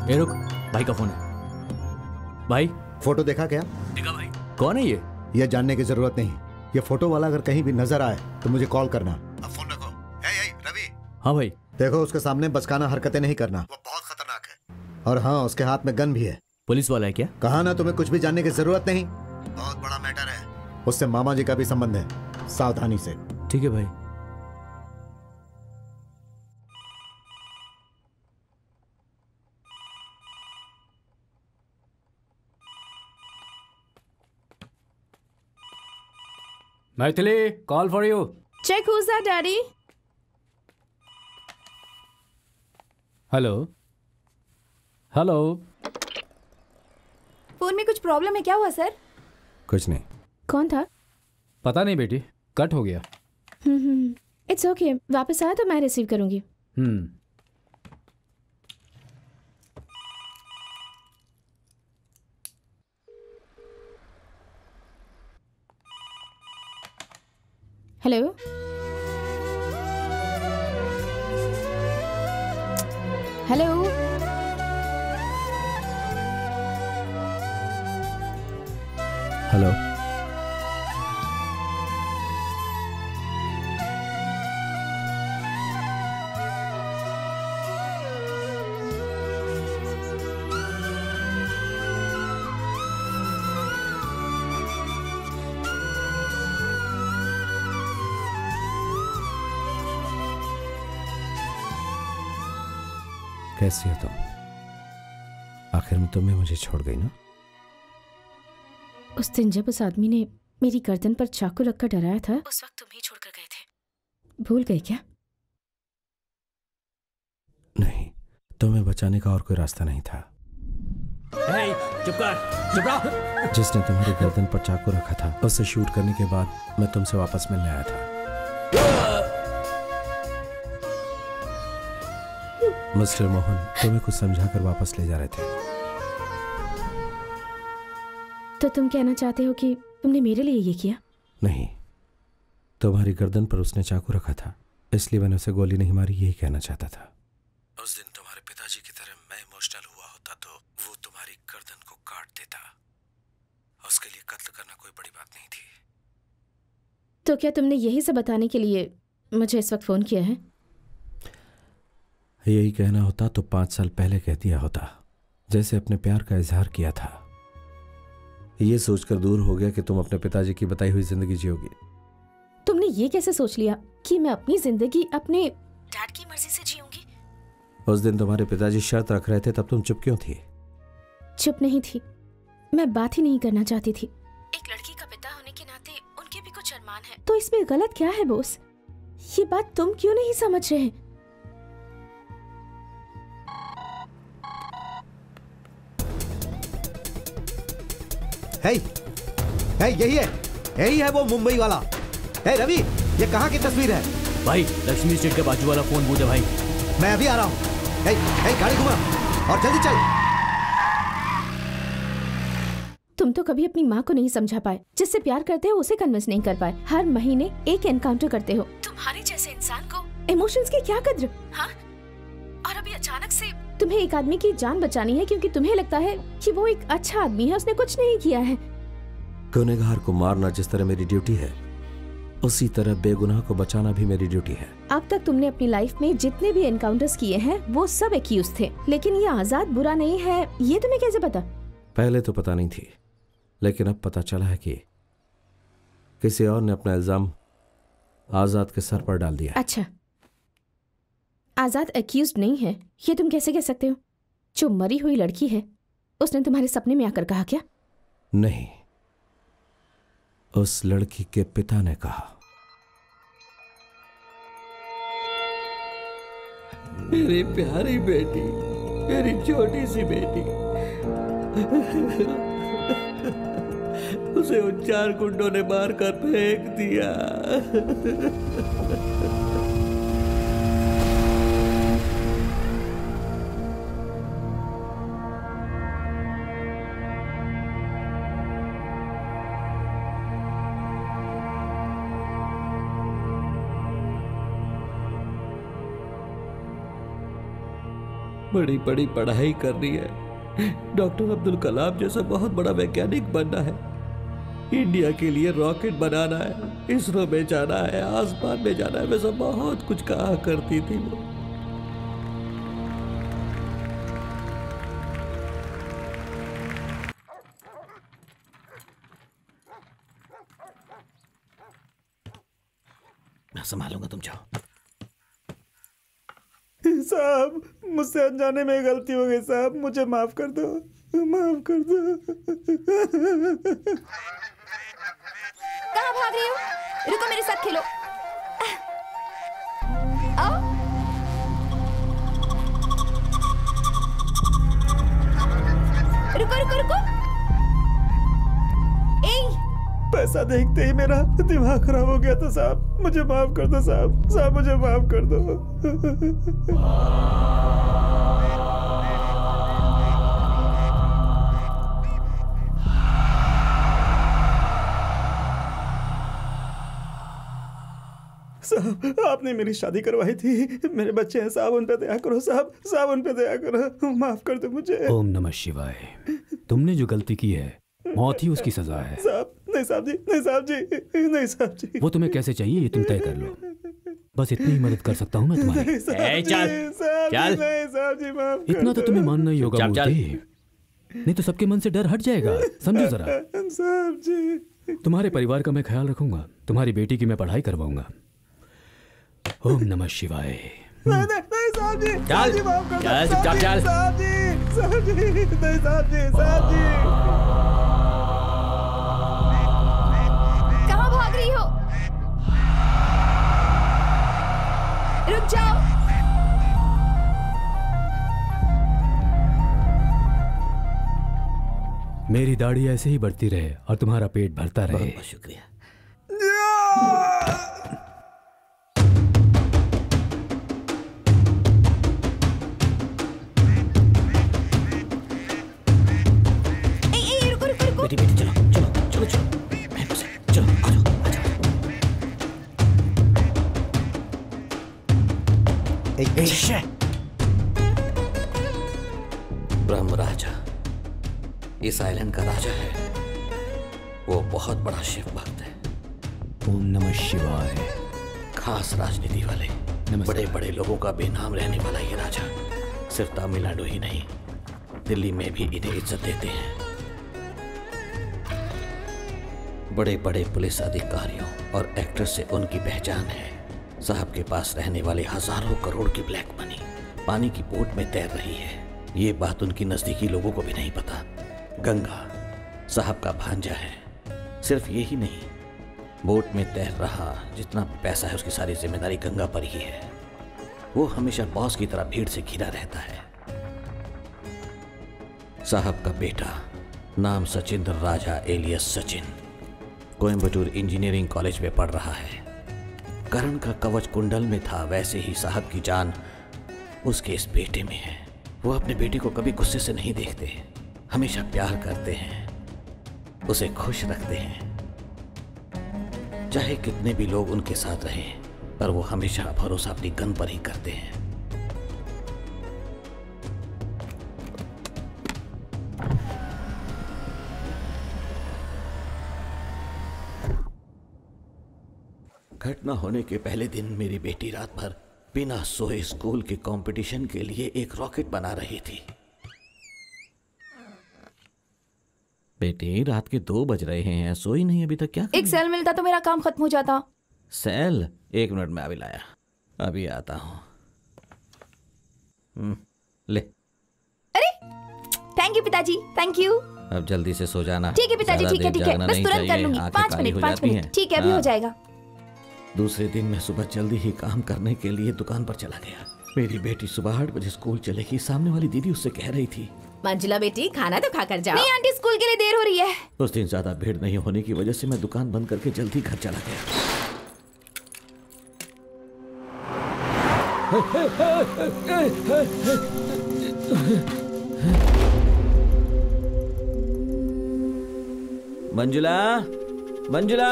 Speaker 10: ए रुक। भाई का फ़ोन है। भाई?
Speaker 14: फ़ोटो देखा क्या?
Speaker 10: देखा भाई। कौन है ये?
Speaker 14: यह जानने की ज़रूरत नहीं। ये फ़ोटो वाला अगर कहीं भी नज़र आए तो मुझे कॉल करना। अब फ़ोन रखो। ए, ए, रवि।
Speaker 10: हाँ भाई।
Speaker 14: देखो उसके सामने बचकाना हरकतें नहीं करना। वो बहुत और हाँ उसके हाथ में गन भी है।
Speaker 10: पुलिस वाला है क्या?
Speaker 14: कहा ना तुम्हें कुछ भी जानने की ज़रूरत नहीं। बहुत बड़ा मैटर है। उससे मामा जी का भी संबंध है सावधानी से।
Speaker 10: ठीक है भाई।
Speaker 4: Maithili call for you
Speaker 2: check that, Daddy?
Speaker 4: Hello hello
Speaker 5: phone में कुछ प्रॉब्लम है क्या हुआ सर
Speaker 1: कुछ नहीं।
Speaker 2: कौन था?
Speaker 4: पता नहीं बेटी कट हो गया।
Speaker 2: इट्स ओके वापस आया तो मैं रिसीव करूँगी।
Speaker 4: हम्म।
Speaker 2: हेलो हेलो
Speaker 1: हेलो कैसी हो तुम? आखिर में तुम्हें मुझे छोड़ गई ना?
Speaker 2: उस दिन जब उस आदमी ने मेरी गर्दन पर चाकू रखकर डराया था
Speaker 17: उस वक्त तुम ही छोड़कर गए थे।
Speaker 2: भूल गए क्या?
Speaker 1: नहीं तुम्हें बचाने का और कोई रास्ता नहीं था।
Speaker 10: चुप कर चुप रहो।
Speaker 1: जिसने तुम्हारी गर्दन पर चाकू रखा था उसे शूट करने के बाद मैं तुमसे वापस मिलने आया था। मिस्टर मोहन तुम्हें कुछ समझाकर वापस ले जा रहे थे।
Speaker 2: तो तुम कहना चाहते हो कि तुमने मेरे लिए ये किया?
Speaker 1: नहीं। तुम्हारी गर्दन पर उसने चाकू रखा था इसलिए मैंने उसे गोली नहीं मारी यही कहना चाहता था। उस दिन तुम्हारे पिताजी की तरह मैं इमोशनल हुआ होता तो वो तुम्हारी गर्दन को काट देता। उसके लिए कत्ल करना कोई बड़ी बात नहीं थी।
Speaker 2: तो क्या तुमने यही सब बताने के लिए मुझे इस वक्त फ़ोन किया है?
Speaker 1: यही कहना होता तो पाँच साल पहले कह दिया होता जैसे अपने प्यार का इजहार किया था। ये सोचकर दूर हो गया कि तुम अपने पिताजी की बताई हुई ज़िंदगी जियोगी।
Speaker 2: तुमने ये कैसे सोच लिया कि मैं अपनी ज़िंदगी अपने
Speaker 17: डैड की मर्ज़ी से जीऊँगी?
Speaker 1: उस दिन तुम्हारे पिताजी शर्त रख रहे थे तब तुम चुप क्यों थी?
Speaker 2: चुप नहीं थी। मैं बात ही नहीं करना चाहती थी।
Speaker 17: एक लड़की का पिता होने के नाते उनके भी कुछ अरमान है।
Speaker 2: तो इसमें गलत क्या है बोस? ये बात तुम क्यों नहीं समझ रहे
Speaker 14: है है यही है। यही है वो मुंबई वाला। है रवि ये कहाँ की तस्वीर है?
Speaker 10: भाई लक्ष्मी स्ट्रीट के बाजू वाला फ़ोन है भाई।
Speaker 14: मैं अभी आ रहा हूँ। है, है, गाड़ी घुमा और जल्दी चल।
Speaker 2: तुम तो कभी अपनी माँ को नहीं समझा पाए। जिससे प्यार करते हो उसे कन्विंस नहीं कर पाए। हर महीने एक एनकाउंटर करते हो।
Speaker 17: तुम्हारे जैसे इंसान को
Speaker 2: इमोशंस की क्या कद्र?
Speaker 17: हाँ? और अभी अचानक से
Speaker 2: तुम्हें एक आदमी की जान बचानी है क्योंकि तुम्हें लगता है कि वो एक अच्छा आदमी है उसने कुछ नहीं किया है।
Speaker 1: गुनहगार को मारना जिस तरह मेरी ड्यूटी है उसी तरह बेगुनाह को बचाना भी मेरी ड्यूटी है।
Speaker 2: अब तक तुमने अपनी लाइफ में जितने भी एनकाउंटर्स किए हैं वो सब एक्यूज थे। लेकिन ये आज़ाद बुरा नहीं है ये तुम्हें कैसे पता?
Speaker 1: पहले तो पता नहीं थी लेकिन अब पता चला है कि किसी और ने अपना इल्ज़ाम आज़ाद के सर पर डाल दिया
Speaker 2: अच्छा। आज़ाद एक्यूज नहीं है। ये तुम कैसे कह सकते हो? जो मरी हुई लड़की है। उसने तुम्हारे सपने में आकर कहा क्या?
Speaker 1: नहीं। उस लड़की के पिता ने कहा।
Speaker 9: मेरी प्यारी बेटी मेरी छोटी सी बेटी। उसे उन चार गुंडों ने मारकर फेंक दिया। बड़ी बड़ी पढ़ाई करनी है। डॉक्टर अब्दुल कलाम जैसा बहुत बड़ा वैज्ञानिक बनना है। इंडिया के लिए रॉकेट बनाना है, इसरो में जाना है, आसमान में जाना है, वैसा बहुत कुछ कहा करती थी वो।
Speaker 6: संभालूँगा, तुम जाओ।
Speaker 15: साहब मुझसे अनजाने में गलती हो गई साहब। मुझे माफ़ कर दो। माफ़ कर दो।
Speaker 11: कहाँ भाग रही हो? रुको मेरे साथ खेलो। आओ। रुको रुको रुको। ए
Speaker 15: पैसा देखते ही मेरा दिमाग खराब हो गया था साहब। मुझे माफ़ कर दो साहब। साहब मुझे माफ़ कर दो। साहब आपने मेरी शादी करवाई थी। मेरे बच्चे हैं साहब उन पे दया करो साहब साहब उन पे दया करो। माफ़ कर दो मुझे।
Speaker 4: ओम नमः शिवाय। तुमने जो गलती की है मौत ही उसकी सजा है।
Speaker 15: साहब नहीं साहब जी नहीं साहब जी नहीं साहब जी।
Speaker 4: वो तुम्हें कैसे चाहिए ये तुम तय कर लो। बस इतनी ही मदद कर सकता हूँ मैं तुम्हारी।
Speaker 15: नहीं साहब जी,
Speaker 4: चल,
Speaker 15: साहब जी,
Speaker 4: चल।
Speaker 15: नहीं साहब जी माफ़ कर
Speaker 4: इतना तो तुम्हें मानना ही होगा। मूर्ति। नहीं तो सबके मन से डर हट जाएगा समझो जरा।
Speaker 15: साहब जी।
Speaker 4: तुम्हारे परिवार का मैं ख्याल रखूँगा तुम्हारी बेटी की मैं पढ़ाई करवाऊँगा। ओम नमः शिवाय।
Speaker 5: कहाँ भाग रही हो? रुक जाओ।
Speaker 4: मेरी दाढ़ी ऐसे ही बढ़ती रहे और तुम्हारा पेट भरता रहे।
Speaker 6: बहुत शुक्रिया।
Speaker 5: रुको
Speaker 6: बेटी चलो चलो चलो चलो। मेरे पास। चलो आ जाओ आ जाओ। ब्रह्म राजा इस आइलैंड का राजा है। वो बहुत बड़ा शिव भक्त है।
Speaker 4: ओम नमः शिवाय।
Speaker 6: खास राजनीति वाले बड़े बड़े लोगों का बेनाम रहने वाला ये राजा सिर्फ़ तमिलनाडु ही नहीं दिल्ली में भी इन्हें इज़्ज़त देते हैं। बड़े बड़े पुलिस अधिकारियों और एक्टर्स से उनकी पहचान है। साहब के पास रहने वाले हज़ारों करोड़ की ब्लैक मनी पानी की बोट में तैर रही है। ये बात उनकी नजदीकी लोगों को भी नहीं पता। गंगा, साहब का भांजा है। सिर्फ़ ये ही नहीं, बोट में तैर रहा जितना पैसा है उसकी सारी ज़िम्मेदारी गंगा पर ही है। वो हमेशा बॉस की तरह भीड़ से घिरा रहता है। साहब का बेटा, नाम Sachindra Raja alias Sachin. Coimbatore engineering college में पढ़ रहा है। करण का कवच कुंडल में था, वैसे ही साहब की जान उसके इस बेटे में है। वो अपने बेटे को कभी गुस्से से नहीं देखते। हमेशा प्यार करते हैं। उसे खुश रखते हैं। चाहे कितने भी लोग उनके साथ रहें, पर वो हमेशा भरोसा अपनी गन पर ही करते हैं। घटना होने के पहले दिन मेरी बेटी रात भर बिना सोए स्कूल के कंपटीशन के लिए एक रॉकेट बना रही थी। बेटी रात के दो बज रहे हैं सोई नहीं अभी तक क्या
Speaker 5: एक सेल मिलता तो मेरा काम खत्म हो जाता।
Speaker 6: सेल एक मिनट में अभी लाया। अभी आता हूँ। हम्म, ले।
Speaker 5: अरे थैंक यू पिताजी थैंक यू
Speaker 6: अब जल्दी से सो जाना।
Speaker 5: ठीक है पिताजी ठीक है ठीक है। बस तुरंत कर लूँगी पाँच मिनट पाँच मिनट। ठीक है अभी हो
Speaker 6: हाँ।
Speaker 5: जाएगा।
Speaker 6: दूसरे दिन मैं सुबह जल्दी ही काम करने के लिए दुकान पर चला गया। मेरी बेटी सुबह आठ बजे स्कूल चलेगी। सामने वाली दीदी उससे कह रही थी।
Speaker 11: मंजुला बेटी खाना तो खाकर जाओ।
Speaker 5: नहीं आंटी स्कूल के लिए देर हो रही है।
Speaker 6: उस दिन ज़्यादा भीड़ नहीं होने की वजह से मैं दुकान बंद करके जल्दी घर चला गया। मंजुला मंजुला।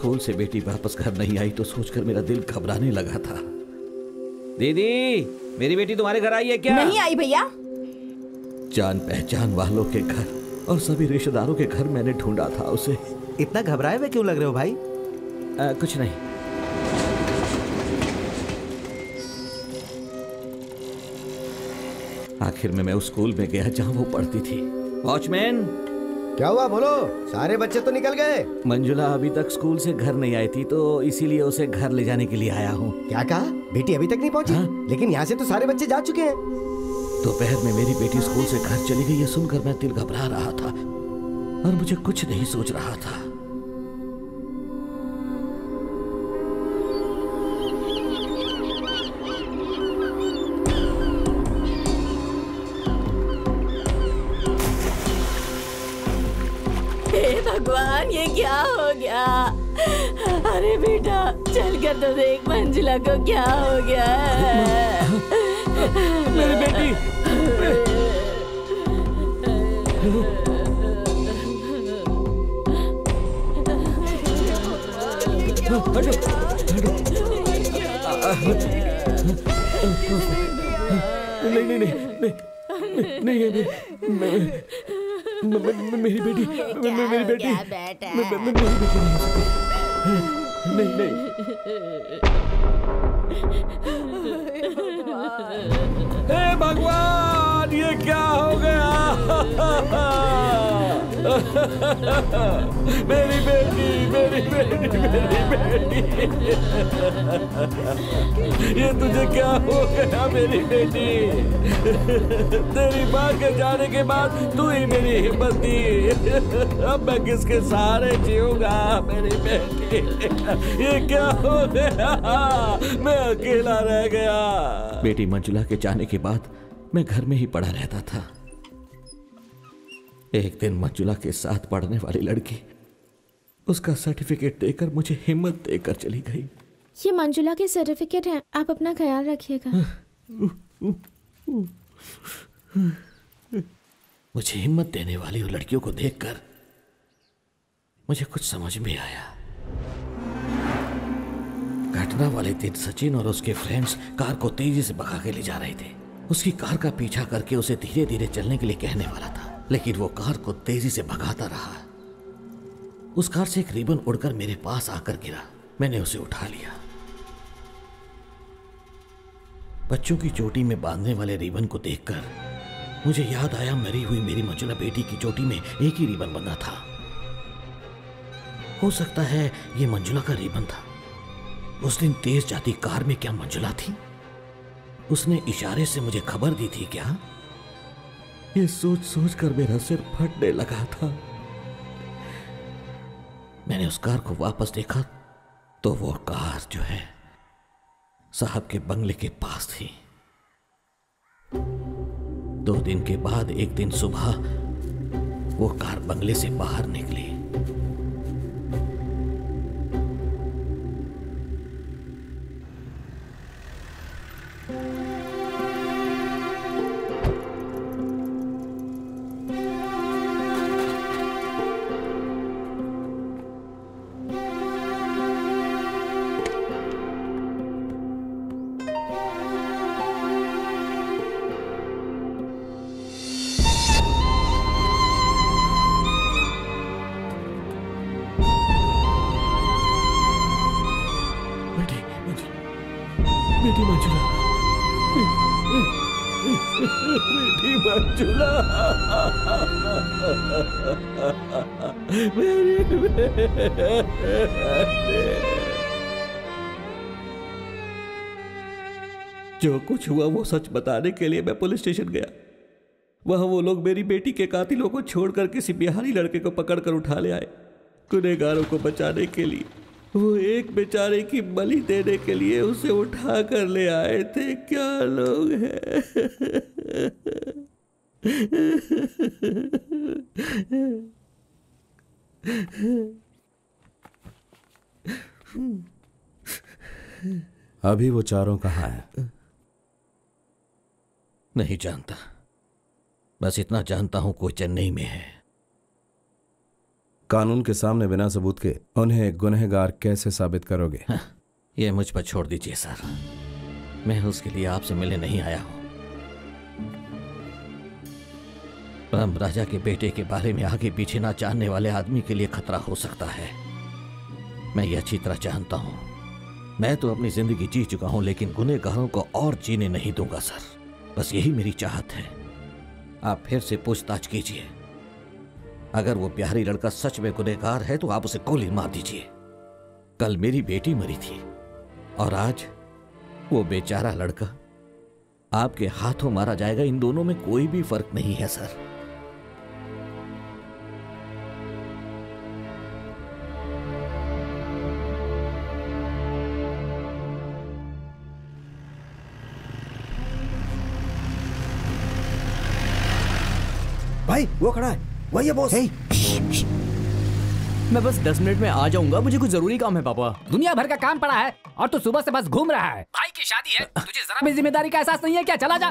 Speaker 6: स्कूल से बेटी वापस घर नहीं आई तो सोचकर मेरा दिल घबराने लगा था। दीदी मेरी बेटी तुम्हारे घर आई है क्या?
Speaker 5: नहीं आई भैया।
Speaker 6: जान पहचान वालों के घर और सभी रिश्तेदारों के घर मैंने ढूंढा था उसे।
Speaker 13: इतना घबराए हुए क्यों लग रहे हो भाई?
Speaker 6: आ, कुछ नहीं। आखिर में मैं उस स्कूल में गया जहाँ वो पढ़ती थी। वॉचमैन
Speaker 7: क्या हुआ बोलो? सारे बच्चे तो निकल गए।
Speaker 6: मंजुला अभी तक स्कूल से घर नहीं आई थी तो इसीलिए उसे घर ले जाने के लिए आया हूँ।
Speaker 7: क्या कहा? बेटी अभी तक नहीं पहुँची? हाँ? लेकिन यहाँ से तो सारे बच्चे जा चुके हैं।
Speaker 6: दोपहर तो में मेरी बेटी स्कूल से घर चली गई ये सुनकर मैं दिल घबरा रहा था और मुझे कुछ नहीं सोच रहा था।
Speaker 11: क्या हो गया अरे बेटा चल कर तो देख मंजुला को क्या हो गया
Speaker 10: मेरी बेटी नहीं नहीं नहीं नहीं नहीं नहीं मेरी बेटी मेरी बेटी। मेरी बेटी नहीं नहीं नहीं। हे भगवान! ये क्या हो गया?
Speaker 9: मेरी बेटी मेरी बेटी मेरी बेटी। ये तुझे क्या हो गया, मेरी बेटी? तेरी माँ के जाने के बाद तू ही मेरी हिम्मत अब मैं किसके सहारे जीऊँगा, मेरी बेटी? ये क्या हो गया? मैं अकेला रह गया।
Speaker 6: बेटी मंजुला के जाने के बाद मैं घर में ही पड़ा रहता था। एक दिन मंजुला के साथ पढ़ने वाली लड़की उसका सर्टिफिकेट देकर मुझे हिम्मत देकर चली गई।
Speaker 11: ये मंजुला के सर्टिफिकेट हैं आप अपना ख्याल रखिएगा।
Speaker 6: मुझे हिम्मत देने वाली उन लड़कियों को देखकर मुझे कुछ समझ में आया। घटना वाले दिन सचिन और उसके फ्रेंड्स कार को तेज़ी से भगा के ले जा रहे थे। उसकी कार का पीछा करके उसे धीरे धीरे चलने के लिए कहने वाला था, लेकिन वो कार को तेज़ी से भगाता रहा। उस कार से एक रिबन उड़कर मेरे पास आकर गिरा। मैंने उसे उठा लिया। बच्चों की चोटी में बांधने वाले रिबन को देखकर मुझे याद आया, मरी हुई मेरी मंजुला बेटी की चोटी में एक ही रिबन बंधा था। हो सकता है ये मंजुला का रिबन था। उस दिन तेज जाती कार में क्या मंजुला थी? उसने इशारे से मुझे खबर दी थी क्या?
Speaker 9: ये सोच सोच कर मेरा सिर फटने लगा था।
Speaker 6: मैंने उस कार को वापस देखा तो वो कार जो है साहब के बंगले के पास थी। दो दिन के बाद एक दिन सुबह वो कार बंगले से बाहर निकली।
Speaker 9: बेटी कुछ हुआ वो सच बताने के लिए मैं पुलिस स्टेशन गया। वहाँ वो लोग मेरी बेटी के कातिलों को छोड़कर किसी बिहारी लड़के को पकड़कर उठा ले आए। गुनेगारों को बचाने के लिए, वो एक बेचारे की बलि देने के लिए उसे उठा कर ले आए थे। क्या लोग
Speaker 6: हैं?
Speaker 1: अभी वो चारों कहाँ हैं?
Speaker 6: नहीं जानता। बस इतना जानता हूँ कोई चेन्नई में है।
Speaker 1: कानून के सामने बिना सबूत के उन्हें गुनहगार कैसे साबित करोगे?
Speaker 6: हाँ, ये मुझ पर छोड़ दीजिए सर। मैं उसके लिए आपसे मिलने नहीं आया हूँ। राम राजा के बेटे के बारे में आगे पीछे ना जानने वाले आदमी के लिए खतरा हो सकता है। मैं ये अच्छी तरह जानता हूँ। मैं तो अपनी ज़िंदगी जी चुका हूँ लेकिन गुनेगारों को और जीने नहीं दूँगा सर। बस यही मेरी चाहत है। आप फिर से पूछताछ कीजिए। अगर वो प्यारी लड़का सच में गुनेगार है तो आप उसे गोली मार दीजिए। कल मेरी बेटी मरी थी, और आज वो बेचारा लड़का आपके हाथों मारा जाएगा। इन दोनों में कोई भी फ़र्क नहीं है, सर।
Speaker 13: भाई वो खड़ा है। वही है बॉस
Speaker 18: मैं बस दस मिनट में आ जाऊँगा मुझे कुछ ज़रूरी काम है पापा। दुनिया भर का काम पड़ा है और तू सुबह से बस घूम रहा है। भाई की शादी है तुझे जरा भी ज़िम्मेदारी का एहसास नहीं है क्या? चला जा।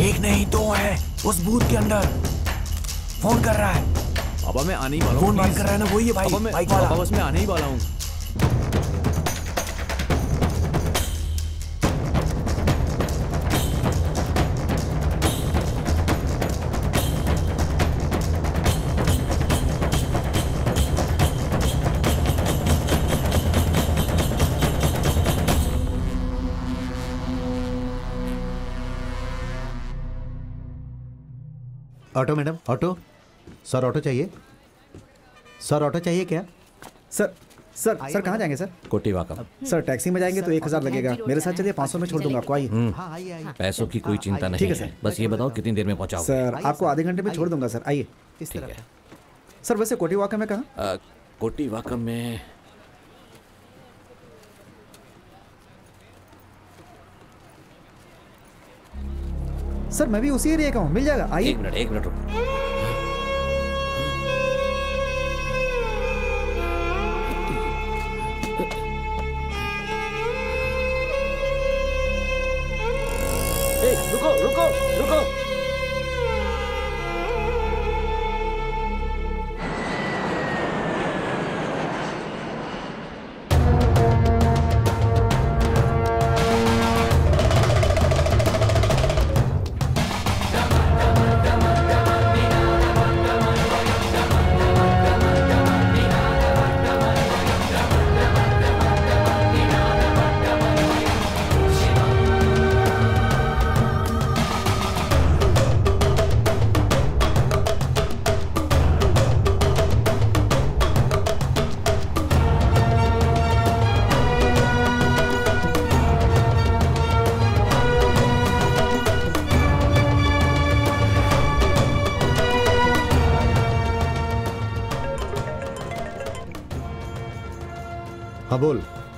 Speaker 13: एक नहीं दो है उस बूथ के अंदर। फ़ोन कर रहा है।
Speaker 18: पापा मैं आने ही वाला हूँ
Speaker 13: फ़ोन बात
Speaker 18: please।
Speaker 13: कर रहा है ना वही है भाई
Speaker 18: पापा मैं
Speaker 13: बाइक वाला।
Speaker 18: पापा बस मैं आने ही वाला हूँ।
Speaker 14: Auto madam auto. Sir auto चाहिए। सर ऑटो चाहिए क्या?
Speaker 8: सर सर सर कहाँ जाएँगे सर?
Speaker 6: कोटीवाकम
Speaker 8: सर टैक्सी में जाएँगे तो एक हज़ार लगेगा। मेरे साथ चलिए पाँच सौ में छोड़ दूँगा आपको आइए।
Speaker 6: हम्म। पैसों की कोई चिंता नहीं
Speaker 8: ठीक है,
Speaker 6: है।
Speaker 8: सर।
Speaker 6: बस ये बताओ कितनी देर में पहुंचाओ
Speaker 8: सर आपको आधे घंटे में छोड़ दूँगा सर। आइए।
Speaker 6: ठीक है।
Speaker 8: सर वैसे कोटी वाकम में कहाँ?
Speaker 6: कोटीवाकम में
Speaker 8: सर, मैं भी उसी एरिया का हूँ। मिल जाएगा? आइए।
Speaker 6: एक मिनट एक मिनट रुको।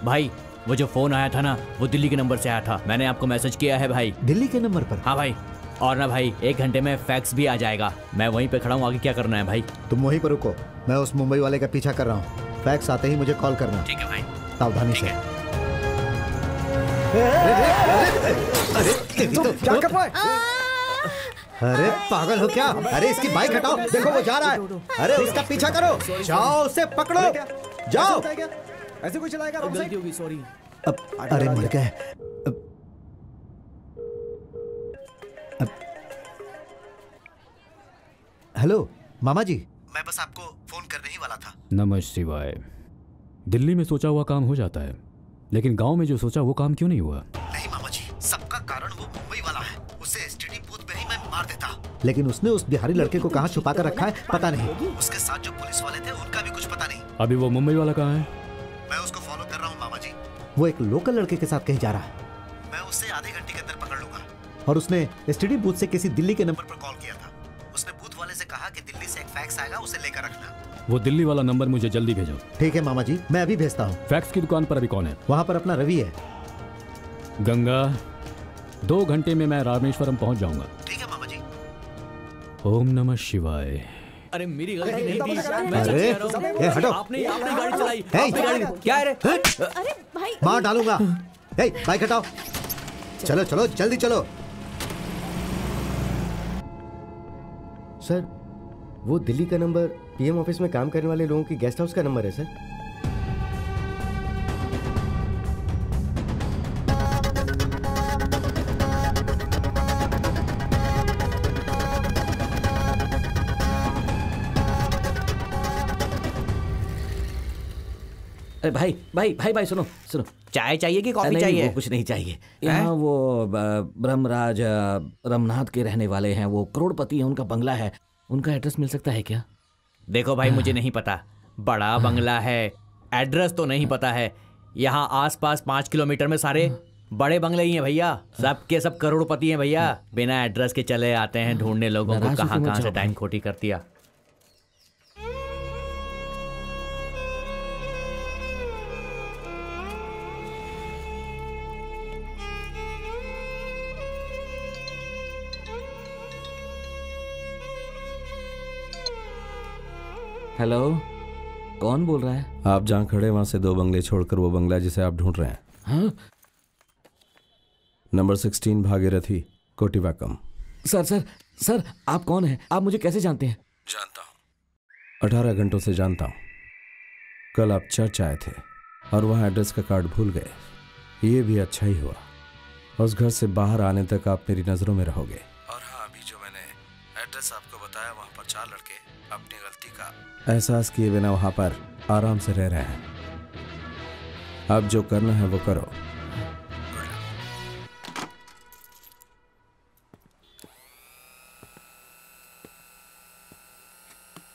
Speaker 10: भाई वो जो फ़ोन आया था ना वो दिल्ली के नंबर से आया था। मैंने आपको मैसेज किया है भाई।
Speaker 14: दिल्ली के नंबर पर?
Speaker 10: हाँ भाई। और ना भाई एक घंटे में फैक्स भी आ जाएगा। मैं वहीं पे खड़ा हूँ आगे क्या करना है भाई?
Speaker 14: तुम वहीं पर रुको। मैं उस मुंबई वाले का पीछा कर रहा हूँ। फैक्स आते ही मुझे कॉल करना।
Speaker 10: ठीक है भाई।
Speaker 14: सावधानी से।
Speaker 8: तुम क्या कर पाए
Speaker 14: अरे पागल हो क्या? अरे इसकी बाइक हटाओ। देखो वो जा रहा है। अरे उसका पीछा करो। जाओ उसे पकड़ो। जाओ।
Speaker 8: ऐसे कोई चलाएगा
Speaker 10: गलती होगी सॉरी
Speaker 14: अब अरे मर गए। हेलो मामा जी मैं बस आपको फ़ोन करने ही वाला था।
Speaker 4: नमः शिवाय। दिल्ली में सोचा हुआ काम हो जाता है लेकिन गाँव में जो सोचा वो काम क्यों नहीं हुआ?
Speaker 14: नहीं मामा जी सबका कारण वो मुंबई वाला है। उसे एसटीडी बूथ में ही मैं मार देता। लेकिन उसने उस बिहारी लड़के को कहाँ छुपा कर रखा है पता नहीं। उसके साथ जो पुलिस वाले थे उनका भी कुछ पता नहीं।
Speaker 4: अभी वो मुंबई वाला कहाँ है?
Speaker 14: वो एक लोकल लड़के के साथ कहीं जा रहा है। मैं उससे आधे घंटे के अंदर पकड़ लूँगा। और उसने एसटीडी बूथ से किसी दिल्ली के नंबर पर कॉल किया था। उसने बूथ वाले से कहा कि दिल्ली से एक फैक्स आएगा उसे लेकर रखना।
Speaker 4: वो दिल्ली वाला नंबर मुझे जल्दी भेजो।
Speaker 14: ठीक है मामा जी मैं अभी भेजता हूँ।
Speaker 4: फैक्स की दुकान पर अभी कौन है?
Speaker 14: वहाँ पर अपना रवि है।
Speaker 4: गंगा दो घंटे में मैं रामेश्वरम पहुँच जाऊँगा।
Speaker 14: ठीक है मामा जी।
Speaker 4: ओम नमः शिवाय।
Speaker 10: अरे मेरी गलती नहीं थी। मैं
Speaker 14: अरे,
Speaker 10: सच कह रहा हूँ।
Speaker 14: ए, हटो।
Speaker 10: आपने आपने गाड़ी चलाई।
Speaker 14: हे,
Speaker 10: आपने गाड़ी क्या है रे?
Speaker 2: अरे भाई।
Speaker 14: मार डालूँगा। ए बाइक हटाओ। चलो चलो जल्दी चलो।
Speaker 7: सर वो दिल्ली का नंबर पीएम ऑफ़िस में काम करने वाले लोगों की गेस्ट हाउस का नंबर है सर।
Speaker 6: अरे भाई भाई भाई भाई सुनो सुनो।
Speaker 10: चाय चाहिए कि कॉफ़ी चाहिए
Speaker 6: वो कुछ नहीं चाहिए। यहाँ वो ब्रह्मराज रमनाथ के रहने वाले हैं। वो करोड़पति हैं उनका बंगला है। उनका एड्रेस मिल सकता है क्या?
Speaker 10: देखो भाई मुझे नहीं पता। बड़ा बंगला है। एड्रेस तो नहीं पता है। यहाँ आसपास पाँच किलोमीटर में सारे बड़े बंगले ही हैं भैया। सब के सब करोड़पति हैं भैया। बिना एड्रेस के चले आते हैं ढूँढने लोगों को कहाँ कहाँ से टाइम खोटी कर दिया।
Speaker 6: हेलो कौन बोल रहा है?
Speaker 1: आप जहाँ खड़े वहाँ से दो बंगले छोड़कर वो बंगला जिसे आप ढूंढ रहे हैं।
Speaker 6: हाँ?
Speaker 1: Number sixteen Bhagirathi Kottivakkam.
Speaker 6: Sir sir sir आप कौन हैं? आप मुझे कैसे जानते हैं?
Speaker 1: जानता हूँ। अठारह घंटों से जानता हूँ। कल आप चर्च आए थे और वहाँ एड्रेस का कार्ड भूल गए। ये भी अच्छा ही हुआ। उस घर से बाहर आने तक आप मेरी नज़रों में रहोगे। और हाँ अभी जो मैंने एड्रेस आपको बताया वहाँ पर चार लड़के अपनी गलती का। एहसास किए बिना वहाँ पर आराम से रह रहे हैं। अब जो करना है वो करो।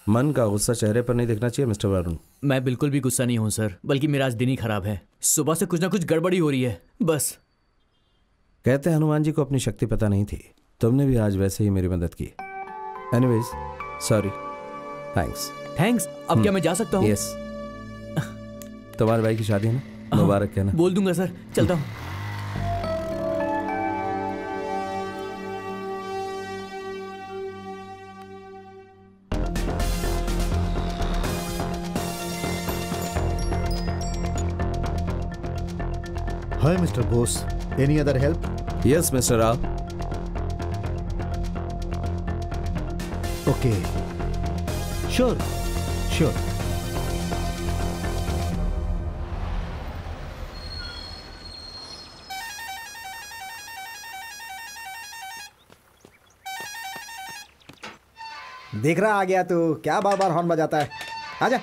Speaker 1: मन का गुस्सा चेहरे पर नहीं दिखना चाहिए मिस्टर वरुण।
Speaker 10: मैं बिल्कुल भी गुस्सा नहीं हूँ सर बल्कि मेरा आज दिन ही खराब है। सुबह से कुछ ना कुछ गड़बड़ी हो रही है बस।
Speaker 1: कहते हैं हनुमान जी को अपनी शक्ति पता नहीं थी। तुमने भी आज वैसे ही मेरी मदद की। एनीवेज सॉरी थैंक्स
Speaker 10: थैंक्स अब क्या मैं जा सकता हूँ
Speaker 1: यस तुम्हारे भाई की शादी है ना मुबारक कहना
Speaker 10: बोल दूँगा सर चलता हूँ
Speaker 14: Hi, Mr. Bose. Any other help?
Speaker 1: Yes, Mr. Rao.
Speaker 14: Okay. Sure. Sure
Speaker 8: देख रहा आ गया तू। क्या बार बार हॉर्न बजाता है? आजा।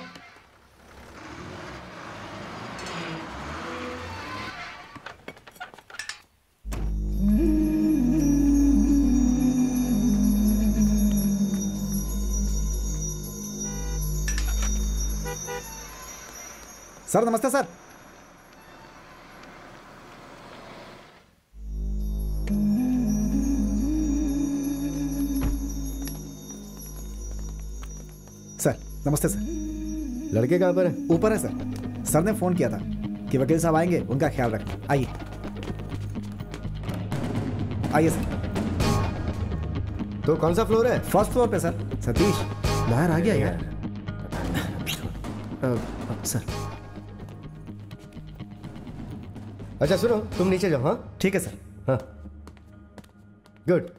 Speaker 8: सर नमस्ते सर सर नमस्ते सर
Speaker 7: लड़के कहाँ पर है?
Speaker 8: ऊपर है सर सर ने फ़ोन किया था कि वकील साहब आएँगे उनका ख्याल रखना। आइए। आइए सर
Speaker 7: तो कौन सा फ्लोर है?
Speaker 8: फ़र्स्ट फ्लोर पे सर सतीश बाहर आ गया यार। अ, सर
Speaker 7: अच्छा सुनो तुम नीचे जाओ हाँ?
Speaker 8: ठीक है सर।
Speaker 7: हाँ। गुड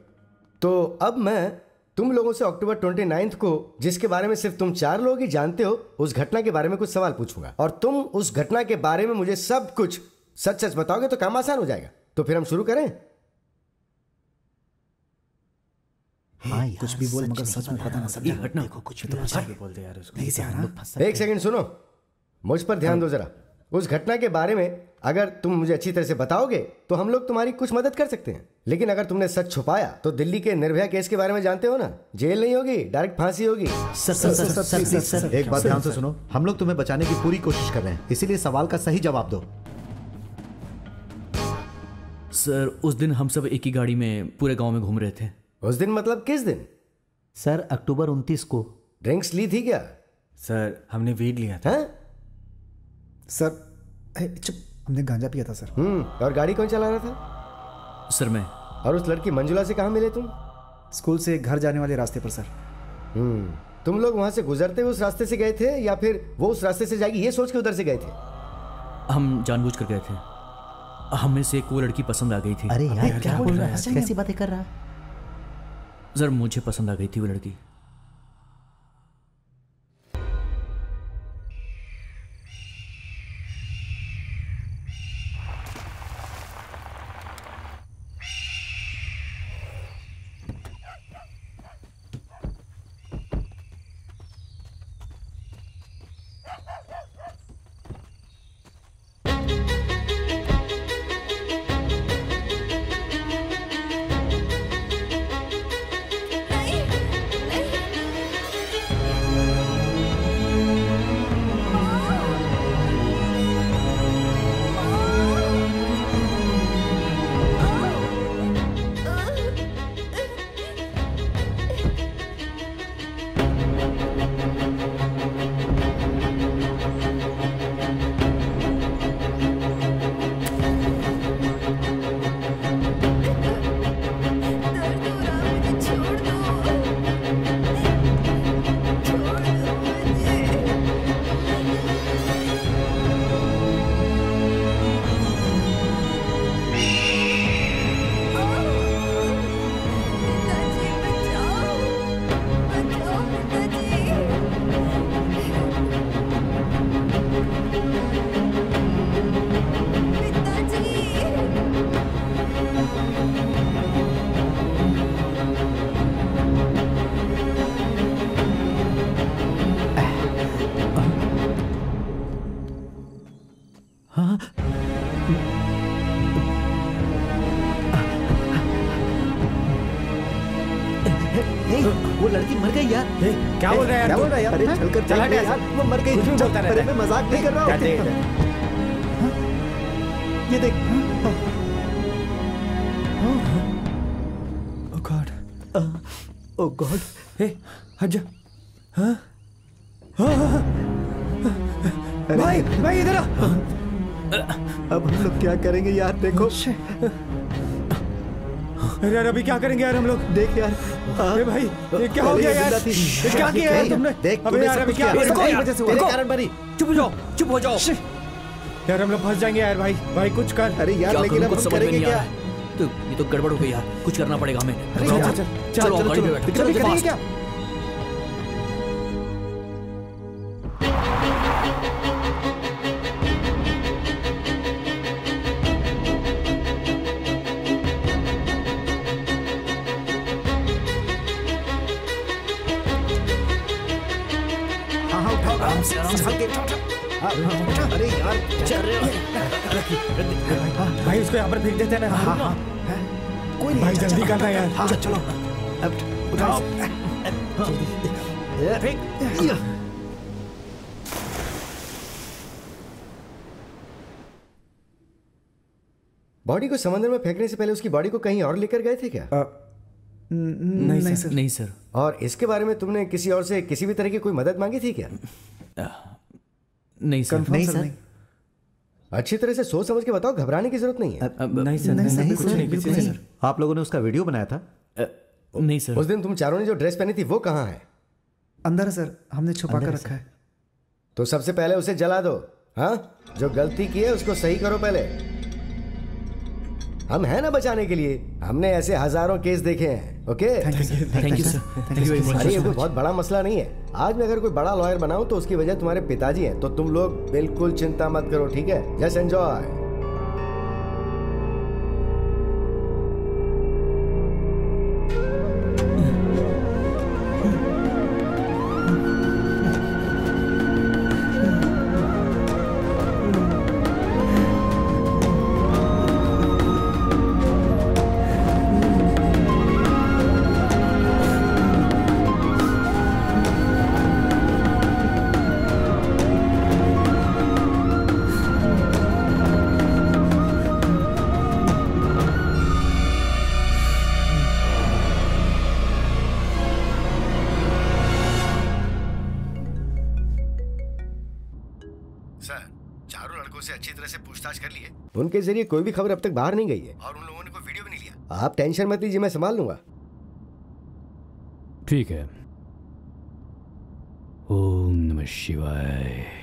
Speaker 7: तो अब मैं तुम लोगों से अक्टूबर 29th को जिसके बारे में सिर्फ़ तुम चार लोग ही जानते हो उस घटना के बारे में कुछ सवाल पूछूँगा। और तुम उस घटना के बारे में मुझे सब कुछ सच सच बताओगे तो काम आसान हो जाएगा। तो फिर हम शुरू करें?
Speaker 8: हाँ कुछ भी बोल मगर सच में पता ना सब घटना देखो कुछ भी तो आगे बोल दे यार उसको।
Speaker 7: एक सेकंड सुनो। मुझ पर ध्यान दो जरा। उस घटना के बारे में अगर तुम मुझे अच्छी तरह से बताओगे तो हम लोग तुम्हारी कुछ मदद कर सकते हैं। लेकिन अगर तुमने सच छुपाया तो दिल्ली के निर्भया केस के बारे में जानते हो ना? जेल नहीं होगी डायरेक्ट फांसी होगी।
Speaker 14: Sir sir sir sir sir sir sir एक बात ध्यान से सुनो हम लोग तुम्हें बचाने की पूरी कोशिश कर रहे हैं। इसीलिए सवाल का सही जवाब दो।
Speaker 10: सर उस दिन हम सब एक ही गाड़ी में पूरे गाँव में घूम रहे थे।
Speaker 7: उस दिन मतलब किस दिन?
Speaker 14: सर अक्टूबर उनतीस को।
Speaker 7: ड्रिंक्स ली थी क्या?
Speaker 13: सर हमने वीड लिया था।
Speaker 8: सर चुप। हमने गांजा पिया था सर।
Speaker 7: हम्म और गाड़ी कौन चला रहा था?
Speaker 10: सर मैं।
Speaker 7: और उस लड़की मंजुला से कहाँ मिले तुम?
Speaker 8: स्कूल से घर जाने वाले रास्ते पर सर।
Speaker 7: हम्म तुम लोग वहाँ से गुजरते हुए उस रास्ते से गए थे या फिर वो उस रास्ते से जाएगी ये सोच के उधर से गए थे?
Speaker 10: हम जानबूझ कर गए थे। हमें से एक वो लड़की पसंद आ गई थी।
Speaker 14: अरे यार क्या बोल रहा है? कैसी बातें कर रहा? है
Speaker 10: सर मुझे पसंद आ गई थी वो लड़की।
Speaker 19: रहा है यार
Speaker 14: क्या बोल रहा है यार?
Speaker 19: अरे,
Speaker 14: चल कर
Speaker 19: चला गया
Speaker 14: यार वो मर गई।
Speaker 19: कुछ बोलता रहता
Speaker 14: मैं
Speaker 19: है।
Speaker 14: मज़ाक नहीं कर रहा ये देख।
Speaker 19: ओह गॉड
Speaker 14: ओह गॉड
Speaker 19: हे हट जा। हाँ? हाँ, हाँ, हाँ। भाई भाई इधर आ।
Speaker 14: अब हम लोग क्या करेंगे यार देखो।
Speaker 19: अरे यार अभी क्या करेंगे यार हम लोग?
Speaker 14: देख यार।
Speaker 19: अरे भाई ये क्या हो
Speaker 14: अरे
Speaker 19: गया
Speaker 14: ये
Speaker 19: यार। ये क्या किया यार तुमने?
Speaker 14: देख,
Speaker 19: अबे यार अभी क्या इसको
Speaker 14: वजह से। तेरे कारण बनी?
Speaker 19: चुप हो जाओ चुप हो जाओ। यार हम लोग फंस जाएँगे यार भाई। भाई कुछ कर।
Speaker 14: अरे यार लेकिन अब
Speaker 10: कुछ
Speaker 14: हम
Speaker 10: समझ में
Speaker 14: करेंगे
Speaker 10: नहीं आ
Speaker 14: क्या?
Speaker 10: रहा है। तो ये तो गड़बड़ हो गई यार। कुछ करना पड़ेगा हमें।
Speaker 14: चलो चलो
Speaker 10: चलो
Speaker 14: चलो चलो। चलो
Speaker 10: चलो
Speaker 14: चलो चलो, चलो चलो चलो,
Speaker 19: चलो उसको यहाँ पर फेंक देते हैं ना।
Speaker 14: हाँ हाँ कोई नहीं
Speaker 19: भाई
Speaker 14: अच्छा,
Speaker 19: जल्दी करना यार।
Speaker 14: हाँ चलो। अब उठाओ बॉडी को समंदर में फेंकने से पहले उसकी बॉडी को कहीं और लेकर गए थे क्या?
Speaker 19: आ, नहीं
Speaker 10: नहीं
Speaker 19: सर
Speaker 10: सर। नहीं सर।
Speaker 7: और इसके बारे में तुमने किसी और से किसी भी तरह की कोई मदद मांगी थी क्या?
Speaker 10: नहीं सर।
Speaker 14: नहीं सर।
Speaker 7: अच्छी तरह से सोच समझ के बताओ घबराने की ज़रूरत नहीं है।
Speaker 19: नहीं सर
Speaker 14: नहीं,
Speaker 19: नहीं
Speaker 14: नहीं,
Speaker 19: कुछ नहीं कुछ नहीं
Speaker 14: नहीं।
Speaker 19: सर।
Speaker 20: आप लोगों ने उसका वीडियो बनाया था?
Speaker 10: नहीं सर।
Speaker 7: उस दिन तुम चारों ने जो ड्रेस पहनी थी वो कहाँ है?
Speaker 8: अंदर है सर हमने छुपा कर रखा है।
Speaker 7: तो सबसे पहले उसे जला दो हाँ? जो गलती की है उसको सही करो पहले। हम हैं ना बचाने के लिए। हमने ऐसे हज़ारों केस देखे हैं okay?
Speaker 10: Thank you sir thank you
Speaker 7: अरे ये कोई बहुत बड़ा मसला नहीं है। आज मैं अगर कोई बड़ा लॉयर बनाऊँ तो उसकी वजह तुम्हारे पिताजी हैं। तो तुम लोग बिल्कुल चिंता मत करो ठीक है? जस्ट एंजॉय उनके ज़रिए कोई भी खबर अब तक बाहर नहीं गई है। और उन लोगों ने कोई वीडियो भी नहीं लिया? आप टेंशन मत लीजिए मैं संभाल लूँगा।
Speaker 4: ठीक है। ओम नमः शिवाय।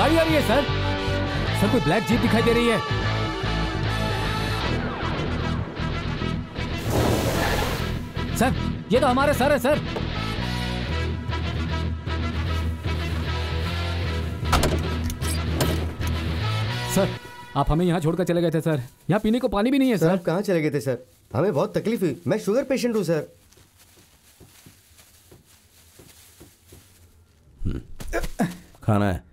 Speaker 4: गाड़ी आ रही है सर। सर कोई ब्लैक जीप दिखाई दे रही है। सर ये तो हमारे सर है सर। सर आप हमें यहाँ छोड़कर चले गए थे सर। यहाँ पीने को पानी भी नहीं है
Speaker 7: सर
Speaker 4: सर।
Speaker 7: आप कहाँ चले गए थे सर? हमें बहुत तकलीफ़ हुई। मैं शुगर पेशेंट हूँ सर।
Speaker 1: खाना है।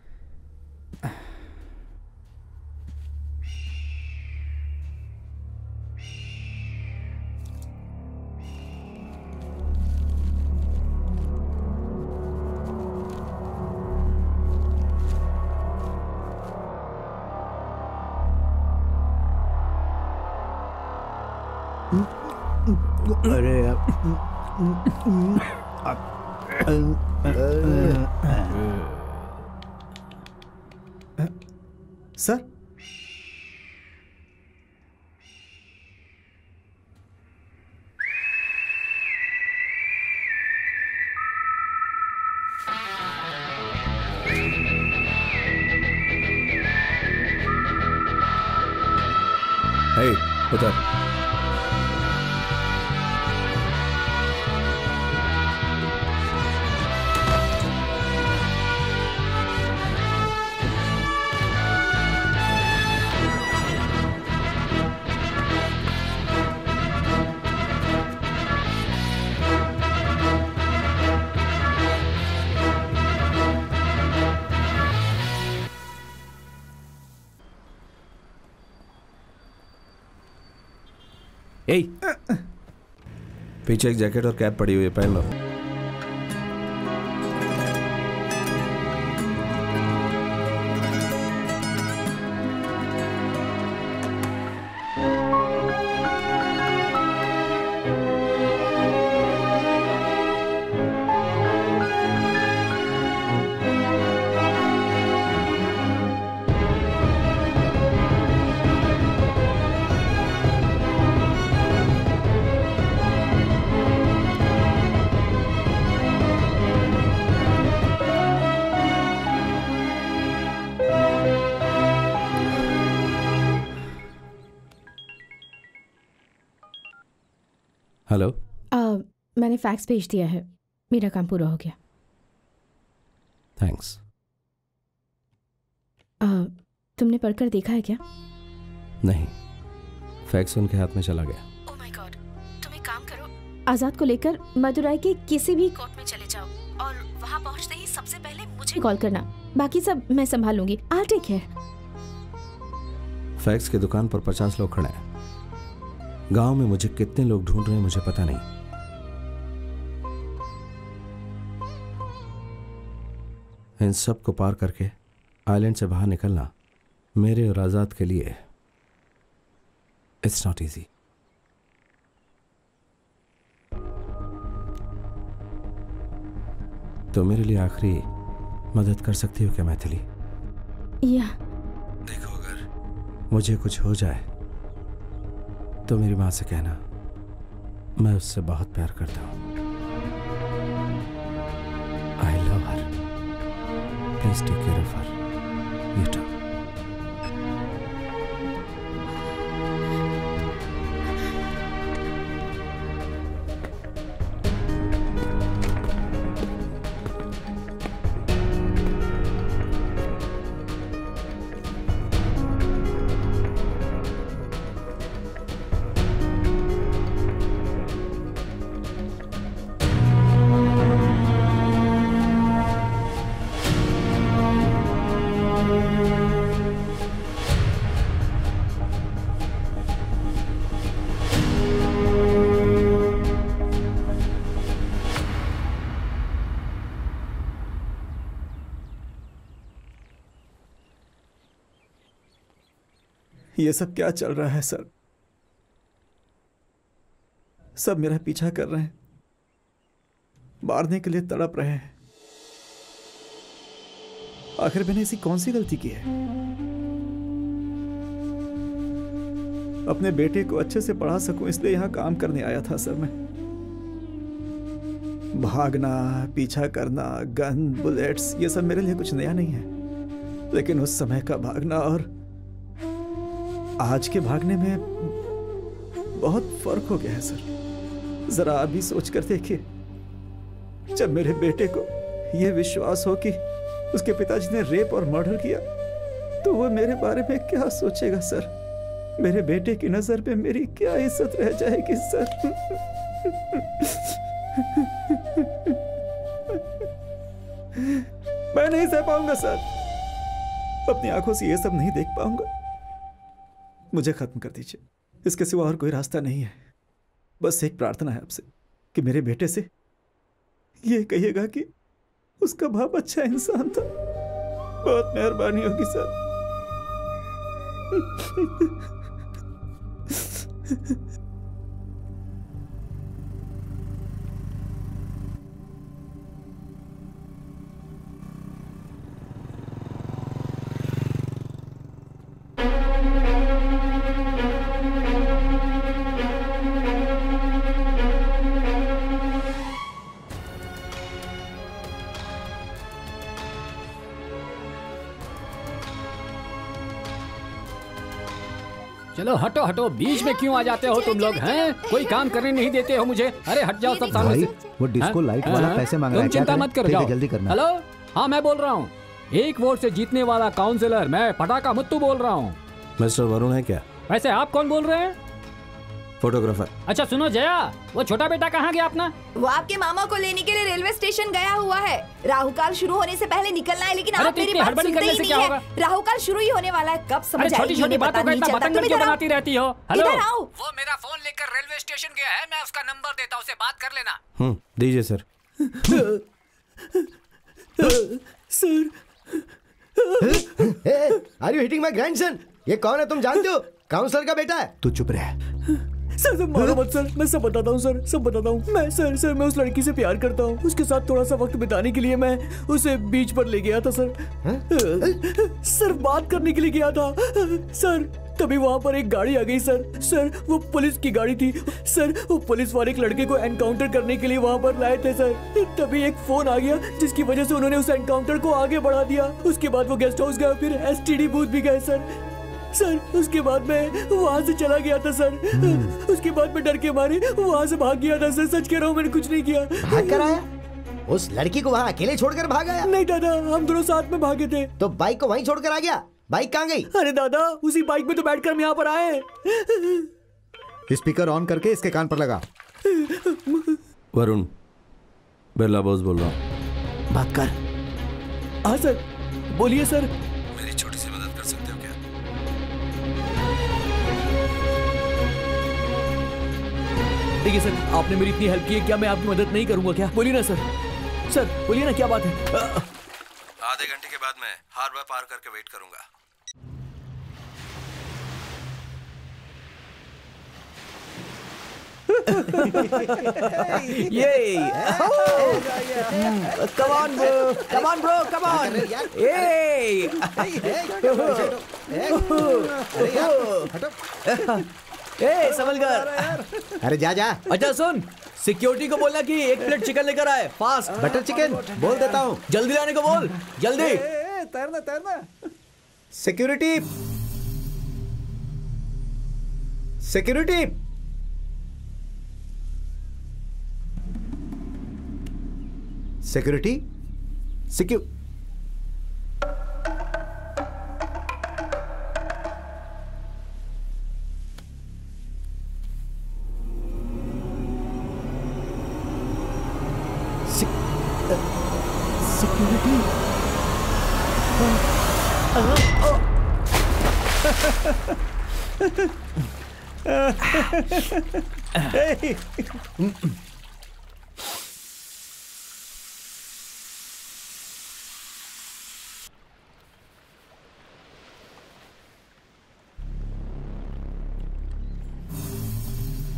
Speaker 1: पीछे एक जैकेट और कैप पड़ी हुई है पहन लो।
Speaker 2: मैंने फैक्स भेज दिया है। मेरा काम पूरा हो गया।
Speaker 1: थैंक्स
Speaker 2: तुमने पढ़कर देखा है क्या?
Speaker 1: नहीं। फैक्स उनके हाथ में चला गया।
Speaker 21: तुम एक काम करो।
Speaker 2: आज़ाद को लेकर मदुराई के किसी भी
Speaker 21: कोर्ट में चले जाओ और वहाँ पहुँचते ही सबसे पहले मुझे
Speaker 2: कॉल करना। बाकी सब मैं संभाल लूँगी आ टेक केयर
Speaker 1: फैक्स की दुकान पर पचास लोग खड़े हैं। गाँव में मुझे कितने लोग ढूंढ रहे हैं मुझे पता नहीं। इन सबको पार करके आइलैंड से बाहर निकलना मेरे और आज़ाद के लिए इट्स नॉट इजी तो मेरे लिए आखिरी मदद कर सकती हो क्या मैथिली?
Speaker 2: या।
Speaker 1: देखो अगर मुझे कुछ हो जाए तो मेरी माँ से कहना मैं उससे बहुत प्यार करता हूँ। Please take care of her you too
Speaker 15: ये सब क्या चल रहा है, सर? सब मेरा पीछा कर रहे हैं। मारने के लिए तड़प रहे हैं। आखिर मैंने ऐसी कौन सी गलती की है? अपने बेटे को अच्छे से पढ़ा सकूँ, इसलिए यहाँ काम करने आया था, सर, मैं। भागना, पीछा करना, गन, बुलेट्स, ये सब मेरे लिए कुछ नया नहीं है। लेकिन उस समय का भागना और आज के भागने में बहुत फ़र्क हो गया है, सर। जरा अभी सोच कर देखिए। जब मेरे बेटे को यह विश्वास हो कि उसके पिताजी ने रेप और मर्डर किया तो वो मेरे बारे में क्या सोचेगा, सर? मेरे बेटे की नज़र में मेरी क्या इज़्ज़त रह जाएगी, सर? मैं नहीं सह पाऊँगा, सर। अपनी आँखों से यह सब नहीं देख पाऊँगा। मुझे खत्म कर दीजिए। इसके सिवा और कोई रास्ता नहीं है। बस एक प्रार्थना है आपसे कि मेरे बेटे से ये कहिएगा कि उसका बाप अच्छा इंसान था। बहुत मेहरबानी होगी सर।
Speaker 4: हटो हटो बीच में क्यों आ जाते हो तुम लोग हैं? कोई काम करने नहीं देते हो मुझे। अरे हट जाओ सब सामने से।
Speaker 14: वो डिस्को
Speaker 4: हाँ?
Speaker 14: लाइट वाला
Speaker 4: हाँ?
Speaker 14: पैसे मांग रहा है,
Speaker 4: चिंता मत करो? जाओ।
Speaker 14: जल्दी करना।
Speaker 4: हेलो? हाँ मैं बोल रहा हूँ। एक वोट से जीतने वाला काउंसिलर मैं पटाखा मुत्तू बोल रहा हूँ।
Speaker 1: मिस्टर वरुण है क्या?
Speaker 4: वैसे आप कौन बोल रहे हैं?
Speaker 1: फोटोग्राफर
Speaker 4: अच्छा सुनो जया वो छोटा बेटा कहाँ गया अपना?
Speaker 5: वो आपके मामा को लेने के लिए रेलवे स्टेशन गया हुआ है। राहु काल शुरू होने से पहले निकलना है लेकिन
Speaker 4: अरे
Speaker 5: आप
Speaker 4: तो
Speaker 5: मेरी बात सुनते ही
Speaker 4: से
Speaker 5: नहीं
Speaker 4: क्या
Speaker 5: है।
Speaker 4: होगा?
Speaker 5: राहु काल शुरू ही होने वाला है। कब समझ
Speaker 4: छोटी छोटी बातों का इतना बतंगड़ क्यों बनाती रहती हो? हेलो
Speaker 5: इधर आओ।
Speaker 18: वो मेरा फ़ोन लेकर रेलवे स्टेशन गया है मैं उसका नंबर देता हूँ उसे बात कर लेना।
Speaker 1: हम्म दीजिए sir.
Speaker 7: Are you hitting my grandson ये कौन है तुम जानते हो? काउंसलर का बेटा है।
Speaker 14: तू चुप रह।
Speaker 10: सर सर मारो मत सर। मैं सब बताता हूँ सर। सब बताता हूँ। मैं सर सर मैं उस लड़की से प्यार करता हूँ। उसके साथ थोड़ा सा वक्त बिताने के लिए मैं उसे बीच पर ले गया था सर। सर बात करने के लिए गया था। सर तभी वहाँ पर एक गाड़ी आ गई सर। सर वो पुलिस की गाड़ी थी। सर वो पुलिस वाले एक लड़के को एनकाउंटर करने के लिए वहाँ पर लाए थे सर। तभी एक फ़ोन आ गया जिसकी वजह से उन्होंने उस एनकाउंटर को आगे बढ़ा दिया। उसके बाद वो गेस्ट हाउस गए फिर एसटीडी बूथ भी गए सर। सर उसके बाद मैं वहाँ से चला गया था सर। उसके बाद मैं डर के मारे वहाँ से भाग गया था सर। सच कह रहा हूँ मैंने कुछ नहीं किया।
Speaker 7: भाग कर आया? उस लड़की को वहाँ अकेले छोड़कर भाग आया?
Speaker 10: नहीं दादा हम दोनों साथ में भागे थे।
Speaker 7: तो बाइक को वहीं छोड़कर आ गया? बाइक कहाँ गई?
Speaker 10: अरे दादा उसी बाइक में तो बैठकर हम यहाँ पर आए।
Speaker 14: स्पीकर ऑन करके इसके कान पर लगा।
Speaker 1: वरुण बिरला बोस बोल रहा हूँ।
Speaker 14: बात कर
Speaker 10: हाँ सर बोलिए सर। देखिए सर आपने मेरी इतनी हेल्प की है क्या मैं आपकी मदद नहीं करूँगा क्या बोलिए ना सर सर बोलिए ना क्या बात है
Speaker 1: आधे घंटे के बाद मैं हार्बर पार करके वेट करूँगा
Speaker 10: Yay! Oh! Mm. Come on, bro! Come on, bro! Come on! Hey! ए समलगर
Speaker 7: अरे जा जा।
Speaker 10: अच्छा सुन। सिक्योरिटी को बोलना कि एक प्लेट चिकन लेकर आए। फास्ट
Speaker 7: बटर चिकन बोल देता हूँ।
Speaker 10: जल्दी लाने को बोल। जल्दी।
Speaker 13: तैरना तैरना।
Speaker 7: सिक्योरिटी सिक्योरिटी सिक्योरिटी सिक्यू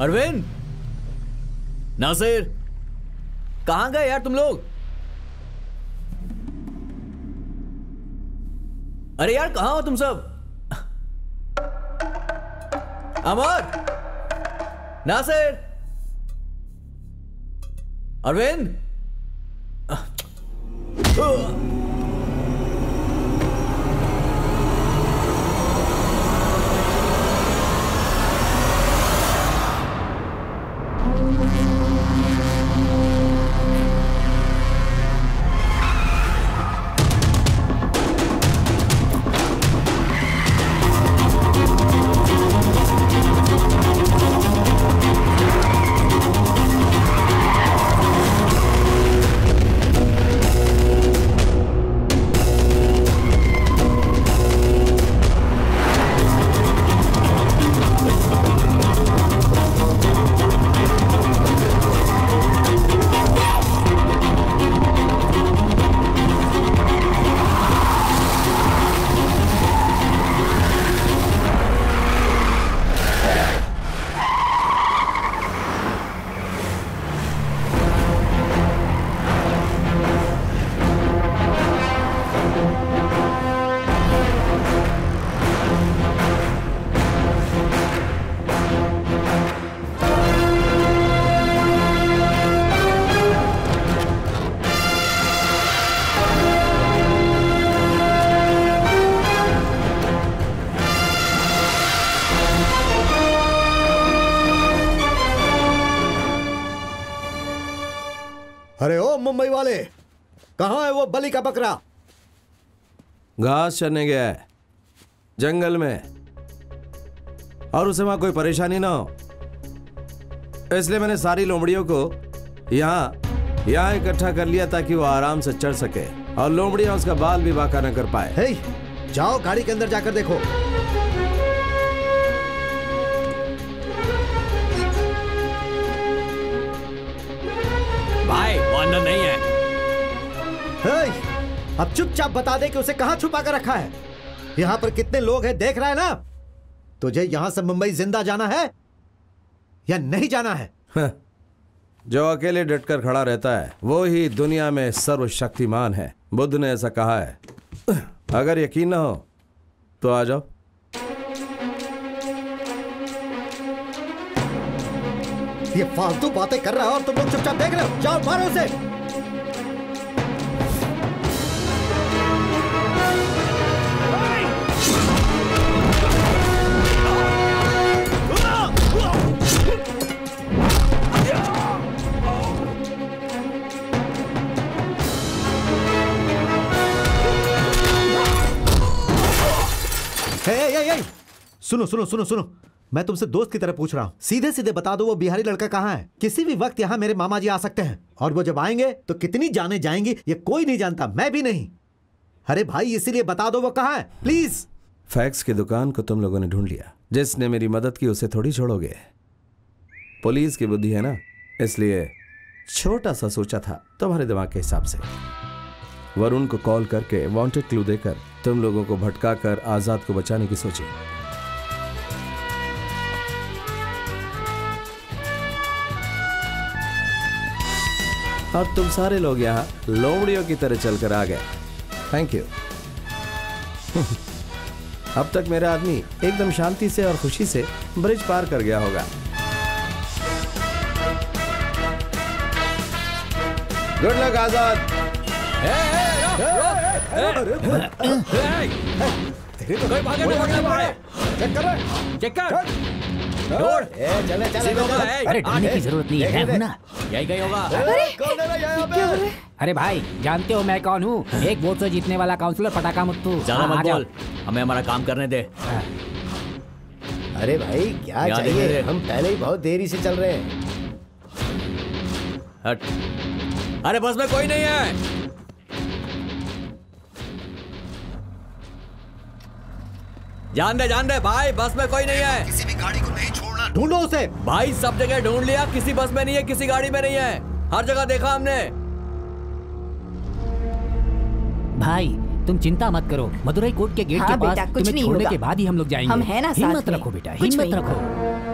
Speaker 10: अरविंद! नासिर! कहाँ गए यार तुम लोग? अरे यार कहाँ हो तुम सब? अमर! नासिर। अरविंद।
Speaker 7: बलि का बकरा।
Speaker 1: घास चरने गया है जंगल में। और उसे वहाँ कोई परेशानी ना हो। इसलिए मैंने सारी लोमड़ियों को यहाँ यहाँ इकट्ठा कर लिया ताकि वो आराम से चढ़ सके। और लोमड़िया उसका बाल भी बाका न कर पाए।
Speaker 14: हे, जाओ गाड़ी के अंदर जाकर देखो। अब चुपचाप बता दे कि उसे कहाँ छुपा कर रखा है। यहाँ पर कितने लोग हैं देख रहा है ना? तुझे यहाँ से मुंबई ज़िंदा जाना है या नहीं जाना है?
Speaker 1: हाँ, जो अकेले डटकर खड़ा रहता है वो ही दुनिया में सर्वशक्तिमान है। बुद्ध ने ऐसा कहा है। अगर यकीन ना हो तो आ जाओ।
Speaker 14: ये फालतू बातें कर रहा है और तुम लोग चुपचाप देख रहे हो। जाओ मारो उसे। हे, हे, हे, सुनो सुनो सुनो सुनो। मैं तुमसे दोस्त की तरह पूछ रहा हूँ। सीधे सीधे बता दो वो बिहारी लड़का कहाँ है? किसी भी वक्त यहाँ मेरे मामा जी आ सकते हैं। और वो जब आएँगे तो कितनी जाने जाएँगी ये कोई नहीं जानता मैं भी नहीं। अरे भाई इसीलिए बता दो वो कहाँ है प्लीज़।
Speaker 1: फैक्स की दुकान को तुम लोगों ने ढूंढ लिया। जिसने मेरी मदद की उसे थोड़ी छोड़ोगे। पुलिस की बुद्धि है ना? इसलिए छोटा सा सोचा था तुम्हारे दिमाग के हिसाब से। वरुण को कॉल करके वांटेड क्लू देकर तुम लोगों को भटका कर आज़ाद को बचाने की सोची। अब तुम सारे लोग यहाँ लोमड़ियों की तरह चलकर आ गए। थैंक यू अब तक मेरा आदमी एकदम शांति से और खुशी से ब्रिज पार कर गया होगा। Good luck Azad.
Speaker 10: कोई भागे तो भागे भाई
Speaker 14: चेक कर
Speaker 10: चेक कर
Speaker 14: ढूंढ चले चले
Speaker 10: होगा,
Speaker 22: अरे ढूँढने की ज़रूरत नहीं है ना।
Speaker 10: यही गई होगा
Speaker 22: अरे भाई जानते हो मैं कौन हूँ? एक वोट से जीतने वाला काउंसलर पटाखा मुत्तू।
Speaker 10: ज़्यादा
Speaker 22: हाँ,
Speaker 10: मत बोल हमें हमारा काम करने दे।
Speaker 7: अरे भाई क्या चाहिए? हम पहले ही बहुत देरी से चल रहे हैं।
Speaker 10: हट। अरे बस में कोई नहीं है। जान दे जान दे भाई बस में कोई नहीं है।
Speaker 14: किसी भी गाड़ी को नहीं छोड़ना। ढूंढो उसे।
Speaker 10: भाई सब जगह ढूंढ लिया किसी बस में नहीं है किसी गाड़ी में नहीं है। हर जगह देखा हमने।
Speaker 22: भाई तुम चिंता मत करो। मदुरई कोर्ट के गेट
Speaker 5: हाँ
Speaker 22: के पास
Speaker 5: कुछ
Speaker 22: तुम्हें छोड़ने के बाद ही हम लोग जाएँगे।
Speaker 5: हम है ना साथ
Speaker 22: हिम्मत रखो बेटा हिम्मत रखो।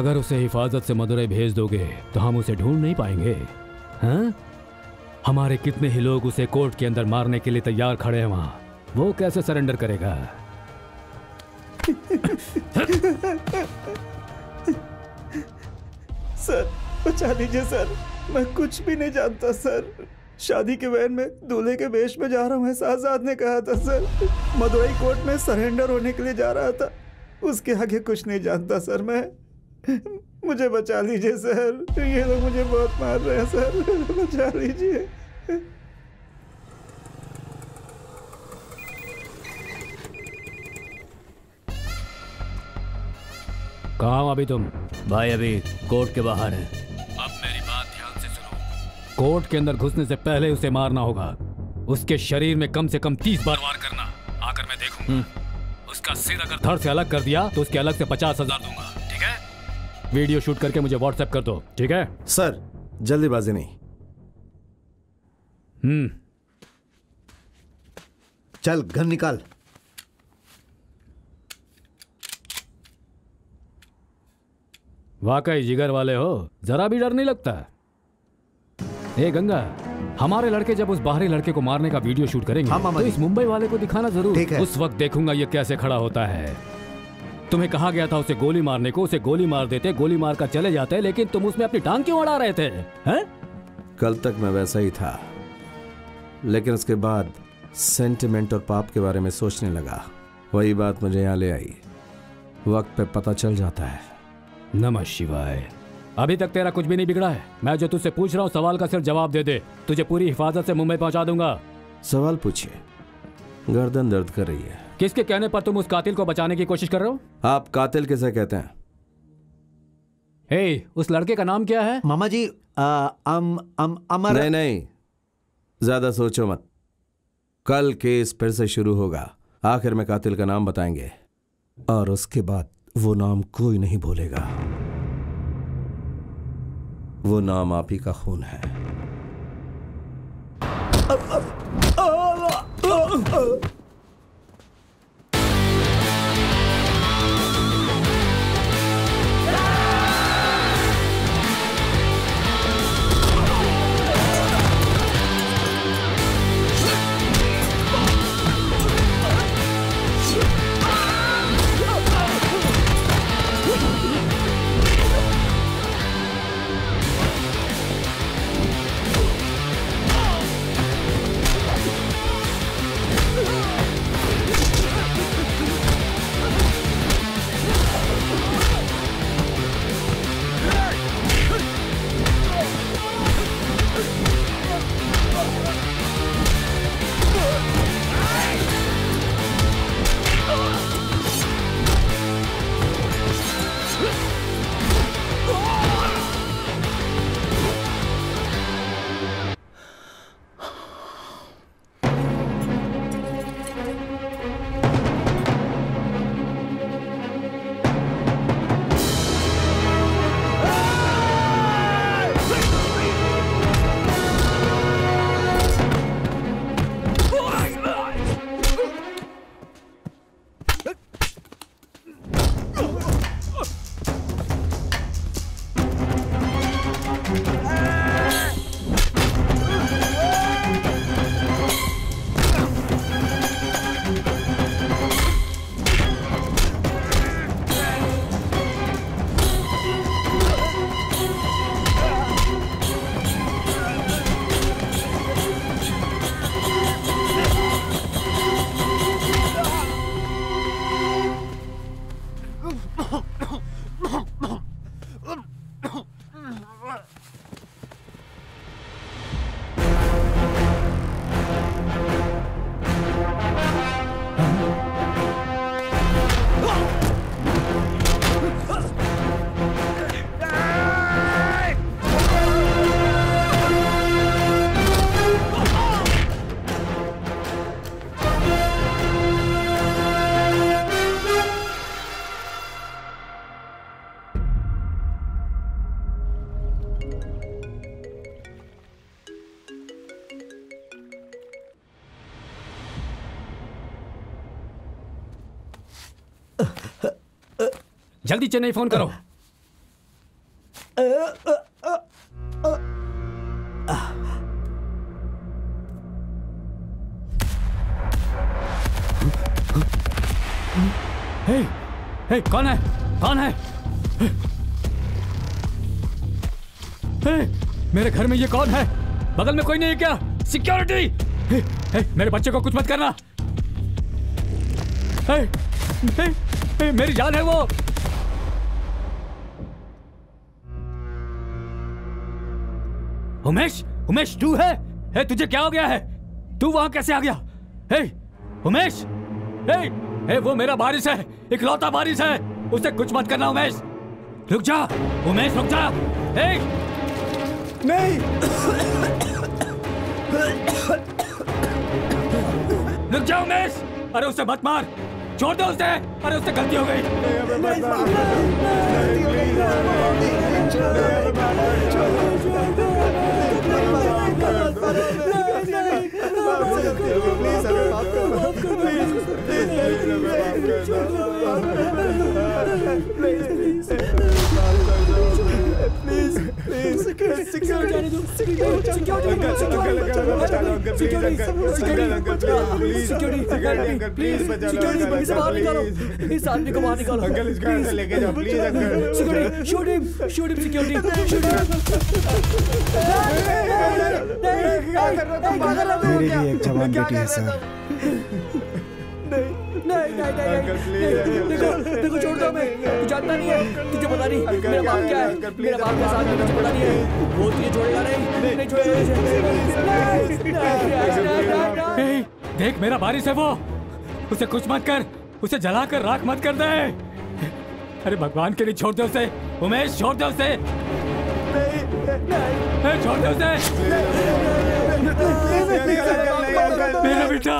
Speaker 4: अगर उसे हिफाजत से मदुरई भेज दोगे तो हम उसे ढूंढ नहीं पाएँगे हाँ? हमारे कितने ही लोग उसे कोर्ट के अंदर मारने के लिए तैयार खड़े हैं वहाँ। वो कैसे सरेंडर करेगा?
Speaker 15: सर, बचा लीजिए, सर। मैं कुछ भी नहीं जानता, सर। शादी के वैन में, दूल्हे के वेश में जा रहा हूँ ऐसा ने कहा था, सर। मदुरई कोर्ट में सरेंडर होने के लिए जा रहा था। उसके आगे कुछ नहीं जानता, सर, मैं। मुझे बचा लीजिए सर। ये लोग मुझे बहुत मार रहे हैं सर। बचा लीजिए।
Speaker 4: कहा हो अभी तुम?
Speaker 10: भाई अभी कोर्ट के बाहर है।
Speaker 4: अब मेरी बात ध्यान से सुनो। कोर्ट के अंदर घुसने से पहले उसे मारना होगा। उसके शरीर में कम से कम तीस बार वार करना आकर मैं देखूँगा। उसका सिर अगर धड़ से अलग कर दिया तो उसके अलग से पचास हज़ार दूँगा। वीडियो शूट करके मुझे व्हाट्सएप कर दो ठीक है?
Speaker 1: सर जल्दीबाजी नहीं।
Speaker 4: हम्म।
Speaker 14: चल घर निकाल।
Speaker 4: वाकई जिगर वाले हो जरा भी डर नहीं लगता? ए गंगा हमारे लड़के जब उस बाहरी लड़के को मारने का वीडियो शूट करेंगे
Speaker 13: हाँ,
Speaker 4: तो इस मुंबई वाले को दिखाना ज़रूर। उस वक्त देखूँगा ये कैसे खड़ा होता है। तुम्हें कहा गया था उसे गोली मारने को उसे गोली मार देते गोली मार कर चले जाते लेकिन तुम उसमें अपनी टांग क्यों अड़ा रहे थे? हैं?
Speaker 1: कल तक मैं वैसा ही था। लेकिन उसके बाद सेंटिमेंट और पाप के बारे में सोचने लगा। वही बात मुझे यहाँ ले आई। वक्त पे पता चल जाता है।
Speaker 4: नमः शिवाय। अभी तक तेरा कुछ भी नहीं बिगड़ा है। मैं जो तुझसे पूछ रहा हूँ सवाल का सिर्फ़ जवाब दे दे। तुझे पूरी हिफाजत से मुंबई पहुँचा दूँगा।
Speaker 1: सवाल पूछिए। गर्दन दर्द कर रही है।
Speaker 4: किसके कहने पर तुम उस कातिल को बचाने की कोशिश कर रहे हो
Speaker 1: आप कातिल किसे कहते हैं
Speaker 4: हे उस लड़के का नाम क्या है
Speaker 13: मामा जी आ, अम अम अमर
Speaker 1: नहीं नहीं ज़्यादा सोचो मत कल केस फिर से शुरू होगा आखिर में कातिल का नाम बताएँगे और उसके बाद वो नाम कोई नहीं भूलेगा वो नाम आप ही का खून है
Speaker 4: जल्दी चेन्नई फ़ोन करो। हे, हे, कौन है? कौन है? हे, मेरे घर में ये कौन है? बगल में कोई नहीं है क्या? सिक्योरिटी हे, हे, मेरे बच्चे को कुछ मत करना। हे, हे, हे, मेरी जान है वो। उमेश उमेश तू है हे तुझे क्या हो गया है तू वहाँ कैसे आ गया हे उमेश हे हे वो मेरा बारिश है इकलौता बारिश है उसे कुछ मत करना उमेश रुक जा उमेश रुक जा हे
Speaker 10: नहीं
Speaker 4: रुक जा उमेश अरे उसे मत मार छोड़ दो उसे अरे उससे गलती हो गई
Speaker 10: प्लीज़ प्लीज़ सर जाने दो security security security please security please बाहर निकालो इस आदमी को बाहर निकालो
Speaker 19: अंकल, इसको अंदर लेके जाओ, please, uncle.
Speaker 10: Security shoot him shoot him security shoot
Speaker 8: मेरी भी एक जवान बेटी है सर
Speaker 10: देखो देखो छोड़ दो मैं तू जानता नहीं है तुझे पता नहीं मेरा बाप क्या है मेरा बाप क्या साथ तुझे पता नहीं है वो तुझे छोड़ेगा नहीं नहीं छोड़ेगा
Speaker 4: देख मेरा बारिश है वो उसे कुछ मत कर उसे जलाकर राख मत कर दे अरे भगवान के लिए छोड़ दे उसे उमेश छोड़ दे उसे छोड़ दे उसे मेरा बेटा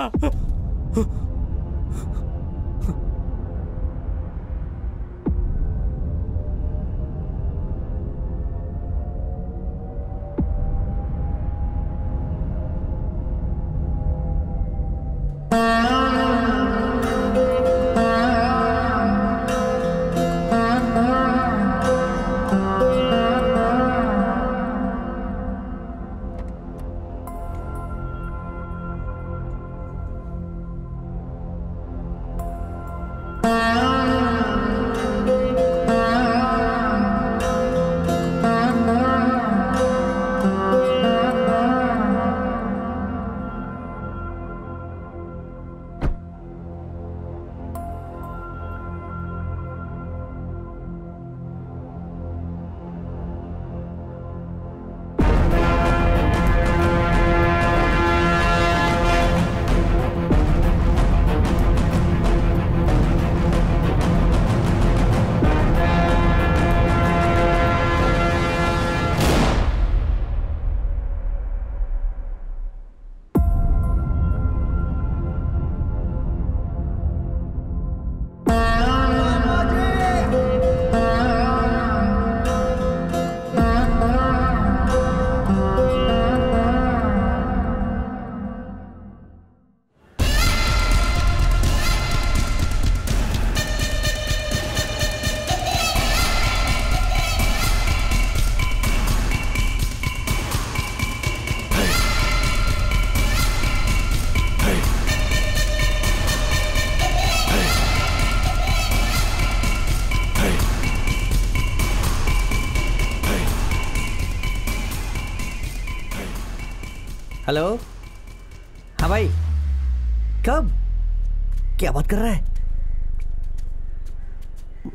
Speaker 18: क्या बात कर रहा है?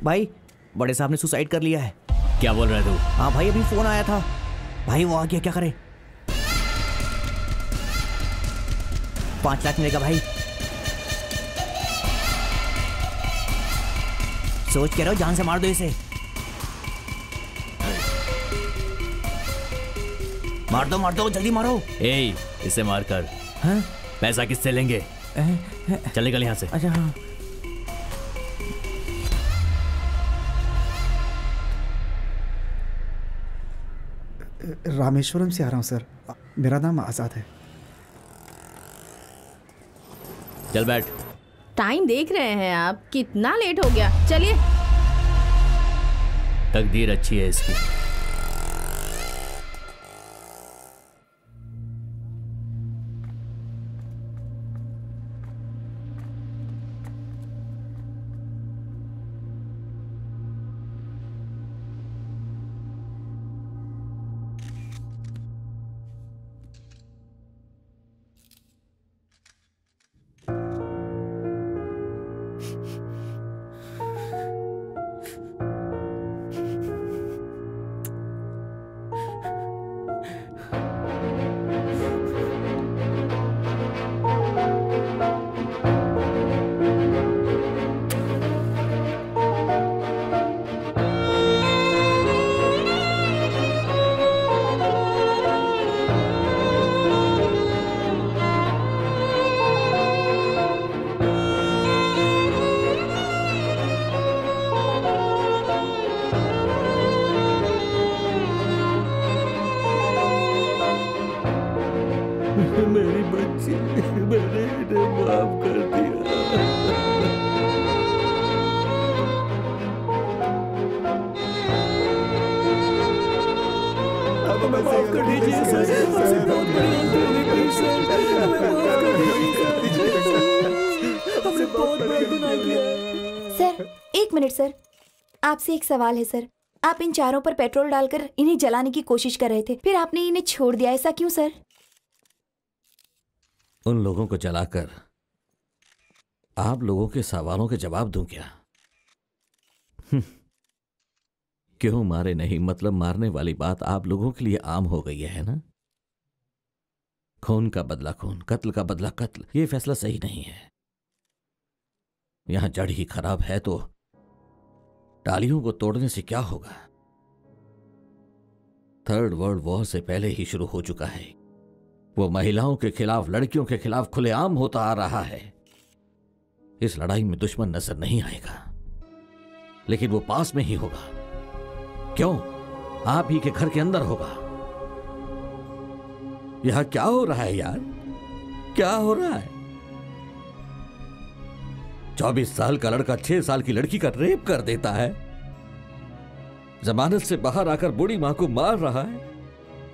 Speaker 18: भाई बड़े साहब ने सुसाइड कर लिया है।
Speaker 6: क्या बोल रहे तू
Speaker 18: हाँ भाई अभी फ़ोन आया था। भाई वो आ गया क्या करे? पाँच लाख मिलेगा भाई। सोच के रहो जान से मार दो इसे। मार दो मार दो जल्दी मारो।
Speaker 6: ए इसे मार कर
Speaker 18: हाँ?
Speaker 6: पैसा किससे लेंगे? चल निकल यहाँ से।
Speaker 18: अच्छा हाँ।
Speaker 8: रामेश्वरम से आ रहा हूँ सर। मेरा नाम आज़ाद है।
Speaker 6: चल बैठ।
Speaker 11: टाइम देख रहे हैं आप कितना लेट हो गया। चलिए।
Speaker 6: तकदीर अच्छी है इसकी।
Speaker 5: आपसे एक सवाल है, सर। आप इन चारों पर पेट्रोल डालकर इन्हें जलाने की कोशिश कर रहे थे। फिर आपने इन्हें छोड़ दिया, ऐसा क्यों, सर?
Speaker 6: उन लोगों को जलाकर आप लोगों के सवालों के जवाब दूँ क्या? हम्म। क्यों मारे नहीं? मतलब मारने वाली बात आप लोगों के लिए आम हो गई है ना? खून का बदला खून, कत्ल का बदला कत्ल, ये फैसला सही नहीं है। यहाँ जड़ ही खराब है तो टालियों को तोड़ने से क्या होगा? थर्ड वर्ल्ड वॉर से पहले ही शुरू हो चुका है। वो महिलाओं के खिलाफ, लड़कियों के खिलाफ खुलेआम होता आ रहा है। इस लड़ाई में दुश्मन नज़र नहीं आएगा। लेकिन वो पास में ही होगा। क्यों? आप ही के घर के अंदर होगा। यहाँ क्या हो रहा है यार? क्या हो रहा है? चौबीस साल का लड़का छह साल की लड़की का रेप कर देता है। जमानत से बाहर आकर बूढ़ी माँ को मार रहा है।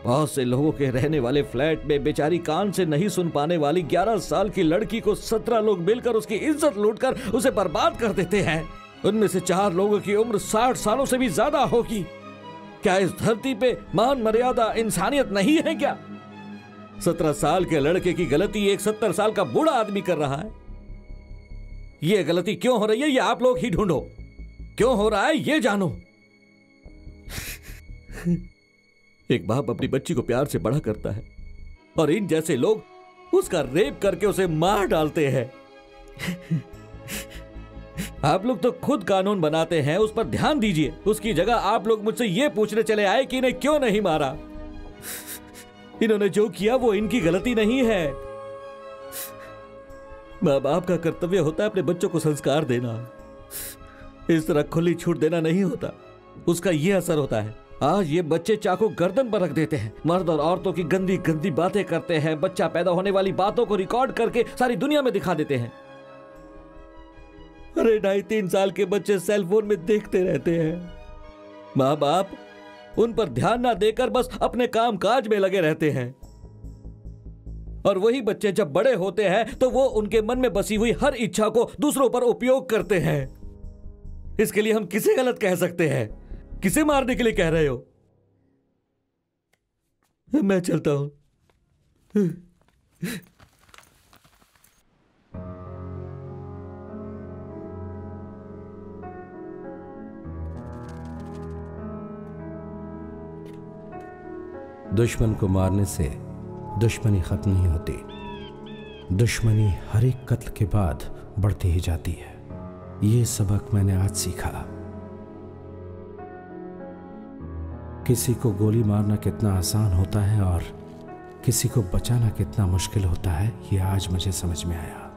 Speaker 6: बहुत से लोगों के रहने वाले फ्लैट में बेचारी कान से नहीं सुन पाने वाली 11 साल की लड़की को 17 लोग मिलकर उसकी इज़्ज़त लूटकर उसे बर्बाद कर देते हैं। उनमें से चार लोगों की उम्र 60 सालों से भी ज़्यादा होगी। क्या इस धरती पे मान मर्यादा इंसानियत नहीं है क्या? सत्रह साल के लड़के की गलती एक सत्तर साल का बूढ़ा आदमी कर रहा है। यह गलती क्यों हो रही है? ये आप लोग ही ढूंढो। क्यों हो रहा है? ये जानो। एक बाप अपनी बच्ची को प्यार से बड़ा करता है और इन जैसे लोग उसका रेप करके उसे मार डालते हैं। आप लोग तो खुद कानून बनाते हैं, उस पर ध्यान दीजिए। उसकी जगह आप लोग मुझसे ये पूछने चले आए कि इन्हें क्यों नहीं मारा? इन्होंने जो किया वो इनकी गलती नहीं है। माँ बाप का कर्तव्य होता है अपने बच्चों को संस्कार देना। इस तरह खुली छूट देना नहीं होता। उसका यह असर होता है। आज ये बच्चे चाकू गर्दन पर रख देते हैं। मर्द और औरतों की गंदी गंदी बातें करते हैं। बच्चा पैदा होने वाली बातों को रिकॉर्ड करके सारी दुनिया में दिखा देते हैं। अरे ढाई तीन साल के बच्चे सेल फ़ोन में देखते रहते हैं। माँ बाप उन पर ध्यान ना देकर बस अपने काम काज में लगे रहते हैं। और वही बच्चे जब बड़े होते हैं तो वो उनके मन में बसी हुई हर इच्छा को दूसरों पर उपयोग करते हैं। इसके लिए हम किसे गलत कह सकते हैं? किसे मारने के लिए कह रहे हो? मैं चलता हूँ।
Speaker 1: दुश्मन को मारने से दुश्मनी खत्म नहीं होती। दुश्मनी हर एक कत्ल के बाद बढ़ती ही जाती है। ये सबक मैंने आज सीखा। किसी को गोली मारना कितना आसान होता है और किसी को बचाना कितना मुश्किल होता है, ये आज मुझे समझ में आया।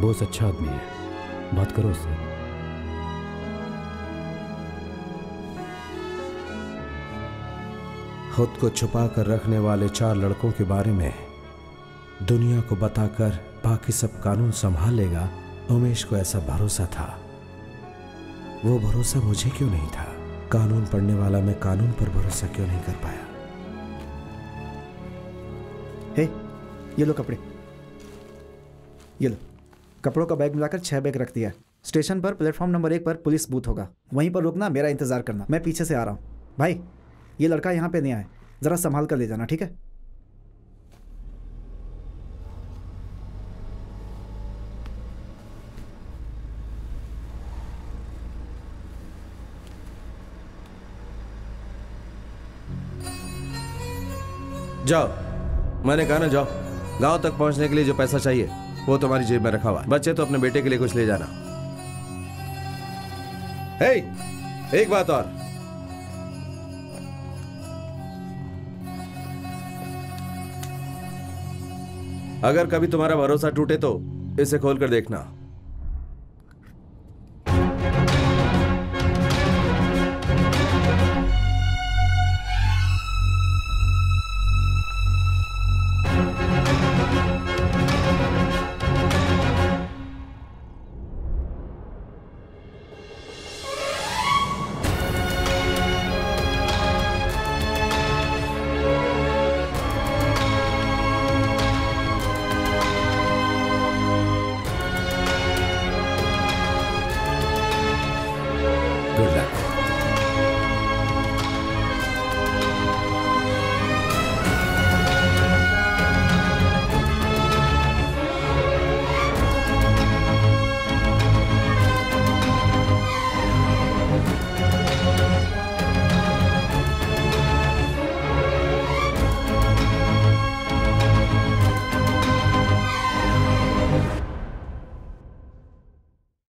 Speaker 4: बहुत अच्छा आदमी है। बात करो उससे
Speaker 1: खुद को छुपा कर रखने वाले चार लड़कों के बारे में दुनिया को बताकर बाकी सब कानून संभाल लेगा उमेश को ऐसा भरोसा था। वो भरोसा मुझे क्यों नहीं था? कानून पढ़ने वाला मैं कानून पर भरोसा क्यों नहीं कर पाया?
Speaker 8: हे, ये लो कपड़े। ये लो। कपड़ों का बैग मिलाकर छह बैग रख दिया स्टेशन पर प्लेटफॉर्म नंबर एक पर पुलिस बूथ होगा। वहीं पर रुकना, मेरा इंतज़ार करना। मैं पीछे से आ रहा हूँ। भाई ये लड़का यहाँ पे नहीं आए। ज़रा संभाल कर ले जाना, ठीक है?
Speaker 1: जाओ। मैंने कहा ना, जाओ। गाँव तक पहुँचने के लिए जो पैसा चाहिए, वो तुम्हारी जेब में रखा हुआ है। बच्चे तो अपने बेटे के लिए कुछ ले जाना। हे एक बात और। अगर कभी तुम्हारा भरोसा टूटे तो इसे खोल कर देखना।